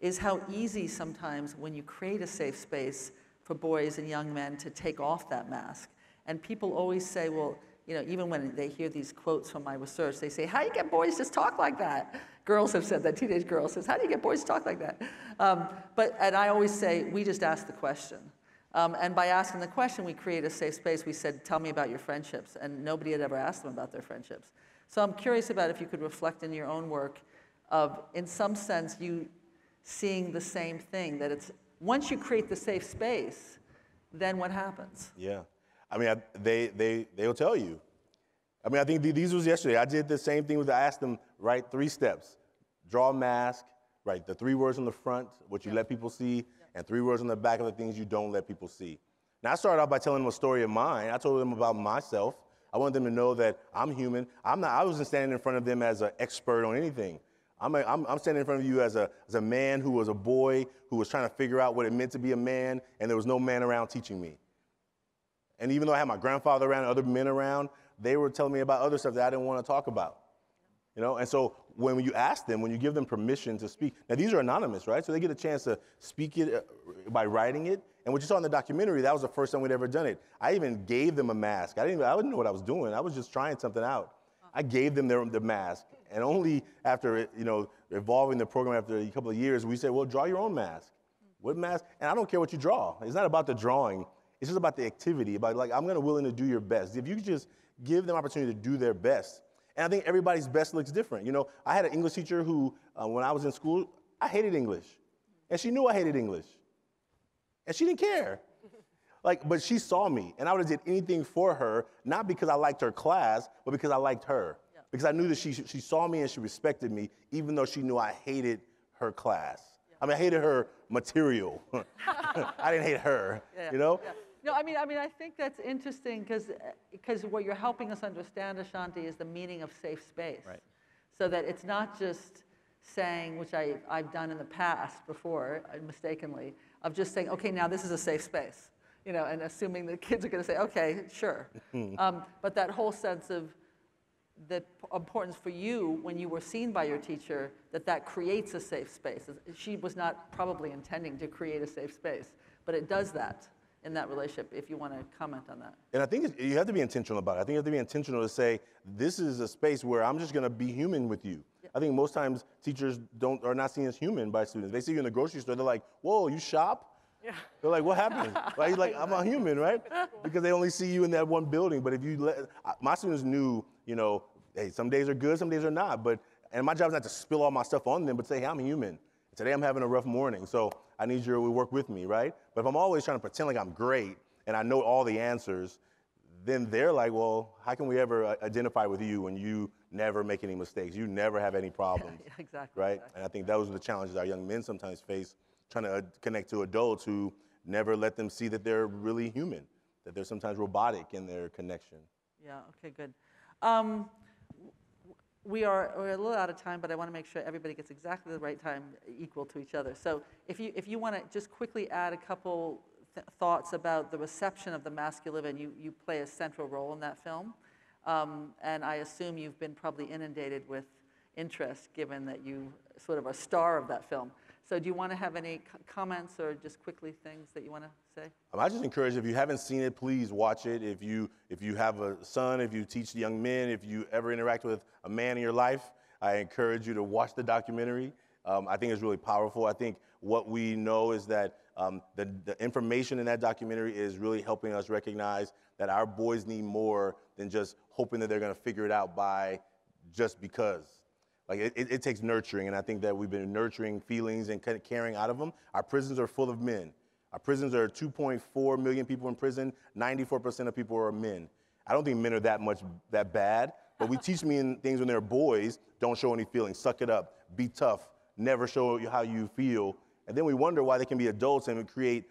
is how easy sometimes when you create a safe space for boys and young men to take off that mask. And people always say, well, you know, even when they hear these quotes from my research, they say, how do you get boys to talk like that? Girls have said that, teenage girls says, how do you get boys to talk like that? Um, but, and I always say, we just ask the question. Um, and by asking the question, we create a safe space. We said, tell me about your friendships. And nobody had ever asked them about their friendships. So I'm curious about if you could reflect in your own work of, in some sense, you seeing the same thing, that it's, once you create the safe space, then what happens? Yeah. I mean, I, they, they, they'll tell you. I mean, I think these was yesterday. I did the same thing with, I asked them, write three steps. Draw a mask, write the three words on the front, what you let people see, and three words on the back of the things you don't let people see. Now, I started out by telling them a story of mine. I told them about myself. I wanted them to know that I'm human. I'm not, I wasn't standing in front of them as an expert on anything. I'm, a, I'm, I'm standing in front of you as a, as a man who was a boy who was trying to figure out what it meant to be a man, and there was no man around teaching me. And even though I had my grandfather around, other men around, they were telling me about other stuff that I didn't want to talk about. You know, and so when you ask them, when you give them permission to speak, now these are anonymous, right? So they get a chance to speak it uh, by writing it. And what you saw in the documentary, that was the first time we'd ever done it. I even gave them a mask. I didn't, even, I didn't know what I was doing. I was just trying something out. I gave them their, the mask. And only after, you know, evolving the program after a couple of years, we said, well, draw your own mask. What mask? And I don't care what you draw. It's not about the drawing. It's just about the activity. About like, I'm gonna willing to do your best. If you just give them opportunity to do their best. And I think everybody's best looks different. You know, I had an English teacher who, uh, when I was in school, I hated English. And she knew I hated English. And she didn't care. Like, but she saw me, and I would have did anything for her, not because I liked her class, but because I liked her. Because I knew that she, she saw me and she respected me, even though she knew I hated her class. I mean, I hated her material. I didn't hate her, Yeah, you know? yeah. No, I mean, I mean, I think that's interesting because because what you're helping us understand, Ashanti, is the meaning of safe space. Right. So that it's not just saying, which I, I've done in the past before, uh, mistakenly, of just saying, okay, now this is a safe space, you know, and assuming the kids are going to say, okay, sure. um, but that whole sense of the importance for you when you were seen by your teacher that that creates a safe space. She was not probably intending to create a safe space, but it does that in that relationship. If you want to comment on that. And I think it's- you have to be intentional about it. I think you have to be intentional to say, this is a space where I'm just going to be human with you. I think most times teachers don't are not seen as human by students. They see you in the grocery store, they're like, whoa, you shop? Yeah. They're like, what happened? right? You're like, I'm a human, right? Because they only see you in that one building. But if you let, my students knew, you know, hey, some days are good, some days are not. But, and my job is not to spill all my stuff on them, but say, hey, I'm human. Today I'm having a rough morning, so I need you to work with me, right? But if I'm always trying to pretend like I'm great and I know all the answers, then they're like, well, how can we ever uh, identify with you when you never make any mistakes? You never have any problems, exactly. right? And I think those are the challenges our young men sometimes face, trying to uh, connect to adults who never let them see that they're really human, that they're sometimes robotic in their connection. Yeah, okay, good. Um, we are we're a little out of time, but I want to make sure everybody gets exactly the right time equal to each other. So if you, if you want to just quickly add a couple th- thoughts about the reception of The Mask You Live In, you, you play a central role in that film. Um, and I assume you've been probably inundated with interest given that you sort of are star of that film. So do you want to have any comments or just quickly things that you want to say? Um, I just encourage if you haven't seen it, please watch it. If you if you have a son, if you teach young men, if you ever interact with a man in your life, I encourage you to watch the documentary. Um, I think it's really powerful. I think what we know is that um, the, the information in that documentary is really helping us recognize that our boys need more than just hoping that they're going to figure it out by just because. Like it, it, it takes nurturing, and I think that we've been nurturing feelings and kind of caring out of them. Our prisons are full of men. Our prisons are 2.4 million people in prison. 94% of people are men. I don't think men are that much that bad, but we teach men things when they're boys. Don't show any feelings. Suck it up. Be tough. Never show you how you feel. And then we wonder why they can be adults and create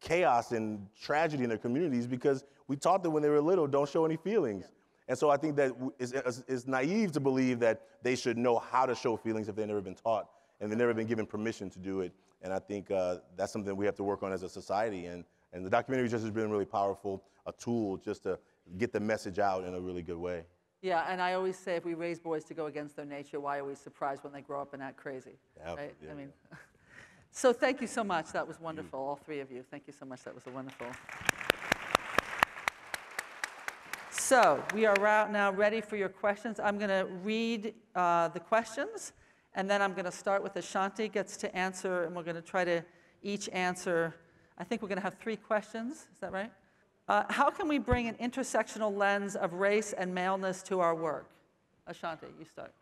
chaos and tragedy in their communities because we taught them when they were little, don't show any feelings. And so I think that it's, it's, naive to believe that they should know how to show feelings if they've never been taught and they've never been given permission to do it. And I think uh, that's something we have to work on as a society. And, and the documentary just has been really powerful, a tool just to get the message out in a really good way. Yeah, and I always say if we raise boys to go against their nature, why are we surprised when they grow up and act crazy? Yeah, right? yeah, I mean, so thank you so much. That was wonderful, all three of you. Thank you so much. That was a wonderful. So we are now ready for your questions. I'm going to read uh, the questions, and then I'm going to start with Ashanti gets to answer, and we're going to try to each answer. I think we're going to have three questions. Is that right? Uh, how can we bring an intersectional lens of race and maleness to our work? Ashanti, you start.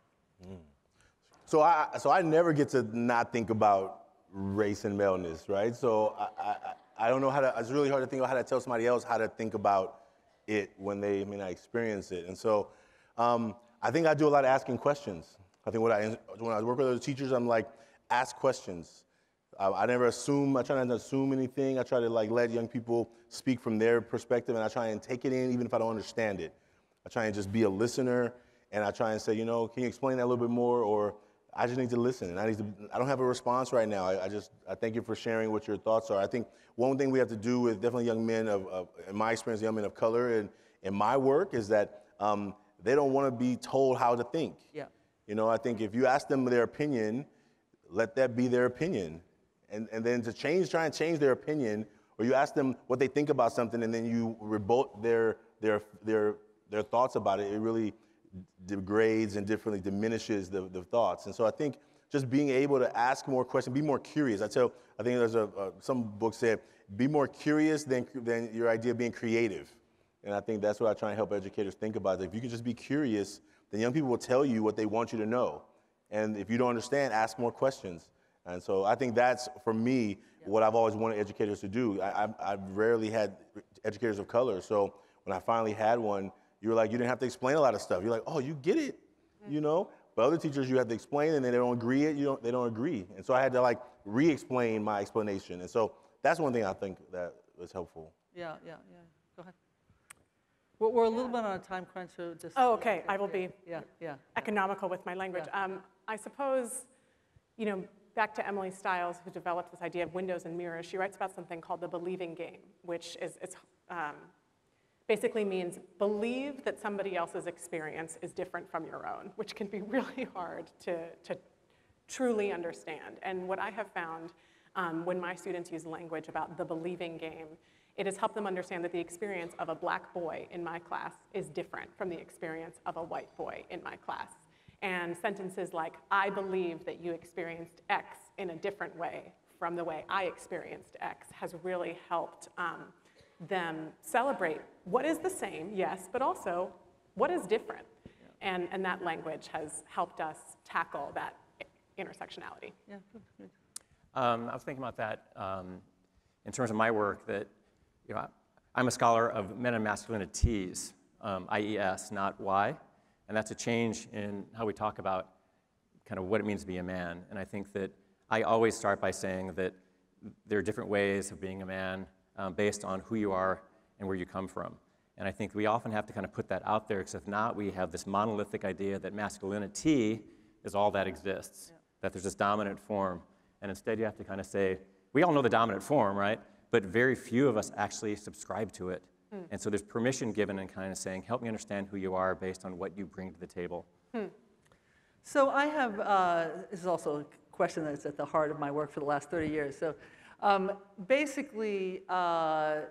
So I, so I never get to not think about race and maleness, right? So I, I, I don't know how to, it's really hard to think about how to tell somebody else how to think about it when they may not experience it. And so um, I think I do a lot of asking questions. I think when I, when I work with other teachers, I'm like, ask questions. I, I never assume, I try not to assume anything. I try to like let young people speak from their perspective and I try and take it in even if I don't understand it. I try and just be a listener and I try and say, you know, can you explain that a little bit more? Or I just need to listen and I need to, I don't have a response right now. I, I just, I thank you for sharing what your thoughts are. I think one thing we have to do with definitely young men of, of in my experience, young men of color and in my work is that um, they don't want to be told how to think. Yeah. You know, I think if you ask them their opinion, let that be their opinion. And, and then to change, try and change their opinion, or you ask them what they think about something and then you rebut their, their, their, their thoughts about it, it really degrades and differently diminishes the, the thoughts. And so I think just being able to ask more questions, be more curious. I tell, I think there's a, uh, some books said, be more curious than, than your idea of being creative. And I think that's what I try and help educators think about. If you can just be curious, then young people will tell you what they want you to know. And if you don't understand, ask more questions. And so I think that's, for me, what I've always wanted educators to do. I, I've, I've rarely had educators of color. So when I finally had one, you were like, you didn't have to explain a lot of stuff. You're like, oh, you get it, you know? But other teachers, you have to explain, and then they don't agree it. You don't, they don't agree, and so I had to like re-explain my explanation. And so that's one thing I think that was helpful. Yeah, yeah, yeah. Go ahead. We're, we're a little bit on a time crunch, so just. Oh, okay. I will be Yeah, yeah. economical with my language. Um, I suppose, you know, back to Emily Stiles, who developed this idea of windows and mirrors, she writes about something called the believing game, which is it's, um, basically means believe that somebody else's experience is different from your own, which can be really hard to, to truly understand. And what I have found um, when my students use language about the believing game, it has helped them understand that the experience of a black boy in my class is different from the experience of a white boy in my class. And sentences like, I believe that you experienced X in a different way from the way I experienced X has really helped um, them celebrate what is the same, yes, but also what is different. And, and that language has helped us tackle that intersectionality. Yeah, good, good. Um, I was thinking about that um, in terms of my work that, you know, I'm a scholar of men and masculinities, um, IES, not Y. And that's a change in how we talk about kind of what it means to be a man. And I think that I always start by saying that there are different ways of being a man um, based on who you are and where you come from. And I think we often have to kind of put that out there because if not, we have this monolithic idea that masculinity is all that exists, yeah. that there's this dominant form. And instead, you have to kind of say, we all know the dominant form, right? But very few of us actually subscribe to it. Hmm. And so there's permission given and kind of saying, help me understand who you are based on what you bring to the table. Hmm. So I have, uh, this is also a question that's at the heart of my work for the last 30 years. So um, basically, uh,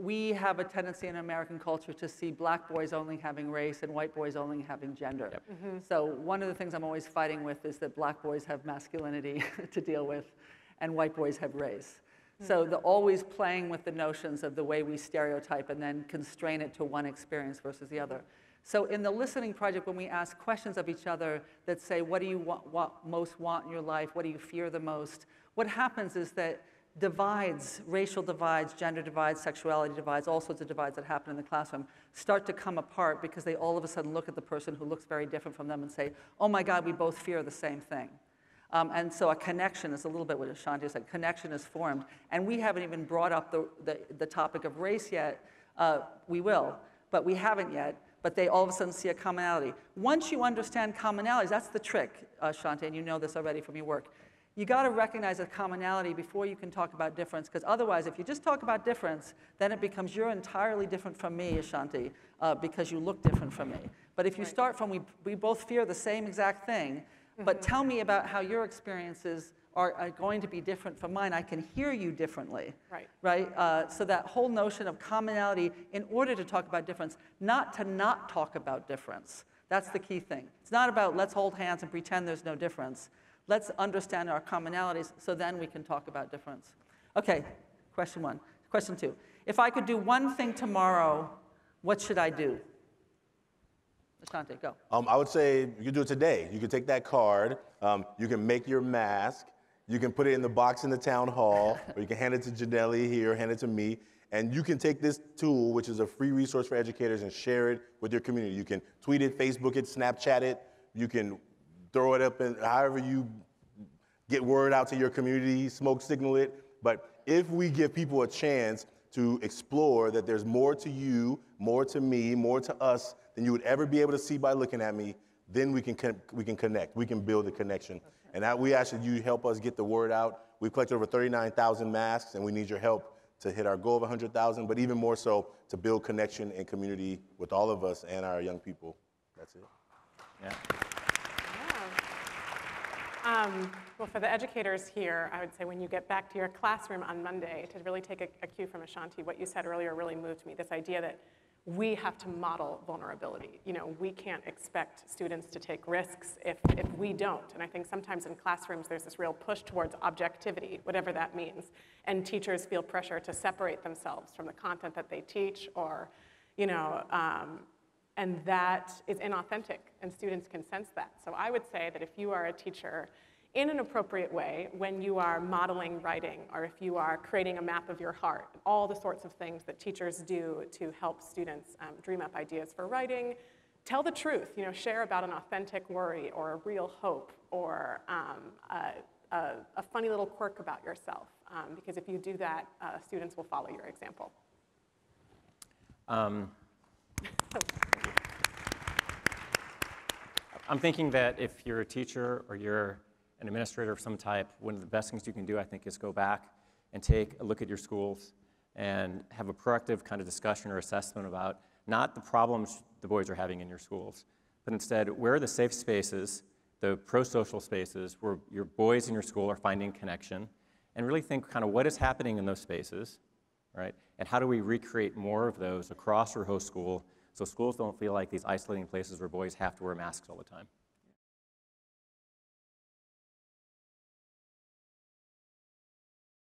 we have a tendency in American culture to see black boys only having race and white boys only having gender. Yep. Mm-hmm. So one of the things I'm always fighting with is that black boys have masculinity to deal with and white boys have race. Mm-hmm. So the always playing with the notions of the way we stereotype and then constrain it to one experience versus the other. So in the listening project, when we ask questions of each other that say, what do you want, want, most want in your life? What do you fear the most? What happens is that divides, racial divides, gender divides, sexuality divides, all sorts of divides that happen in the classroom start to come apart because they all of a sudden look at the person who looks very different from them and say, oh my God, we both fear the same thing. Um, and so a connection is a little bit what Ashanti said, connection is formed. And we haven't even brought up the, the, the topic of race yet. Uh, we will, but we haven't yet. But they all of a sudden see a commonality. Once you understand commonalities, that's the trick, uh, Shanti, and you know this already from your work you got to recognize a commonality before you can talk about difference, because otherwise, if you just talk about difference, then it becomes you're entirely different from me, Ashanti, uh, because you look different from me. But if you right. start from we, we both fear the same exact thing, mm-hmm. but tell me about how your experiences are, are, going to be different from mine, I can hear you differently. Right. Right? Uh, so that whole notion of commonality in order to talk about difference, not to not talk about difference. That's the key thing. It's not about let's hold hands and pretend there's no difference. Let's understand our commonalities so then we can talk about difference. Okay, question one. Question two. If I could do one thing tomorrow, what should I do? Ashanti, go. Um, I would say you could do it today. You could take that card, um, you can make your mask, you can put it in the box in the town hall, or you can hand it to Janelli here, hand it to me, and you can take this tool, which is a free resource for educators, and share it with your community. You can tweet it, Facebook it, Snapchat it, you can throw it up and however you get word out to your community, smoke signal it. But if we give people a chance to explore that there's more to you, more to me, more to us than you would ever be able to see by looking at me, then we can, con- we can connect. We can build a connection. Okay. And that we ask that you help us get the word out. We've collected over 39,000 masks, and we need your help to hit our goal of 100,000, but even more so to build connection and community with all of us and our young people. That's it. Yeah. Um, well, for the educators here, I would say when you get back to your classroom on Monday, to really take a, a cue from Ashanti, what you said earlier really moved me. This idea that we have to model vulnerability. You know, we can't expect students to take risks if, if we don't. And I think sometimes in classrooms there's this real push towards objectivity, whatever that means. And teachers feel pressure to separate themselves from the content that they teach or, you know, um, and that is inauthentic and students can sense that. So I would say that if you are a teacher in an appropriate way when you are modeling writing or if you are creating a map of your heart, all the sorts of things that teachers do to help students um, dream up ideas for writing. Tell the truth, you know, share about an authentic worry or a real hope or um, a, a, a, funny little quirk about yourself. Um, because if you do that, uh, students will follow your example. Um, I'm thinking that if you're a teacher or you're an administrator of some type, one of the best things you can do, I think, is go back and take a look at your schools and have a proactive kind of discussion or assessment about not the problems the boys are having in your schools, but instead, where are the safe spaces, the pro-social spaces where your boys in your school are finding connection, and really think kind of what is happening in those spaces, right? And how do we recreate more of those across your host school so schools don't feel like these isolating places where boys have to wear masks all the time.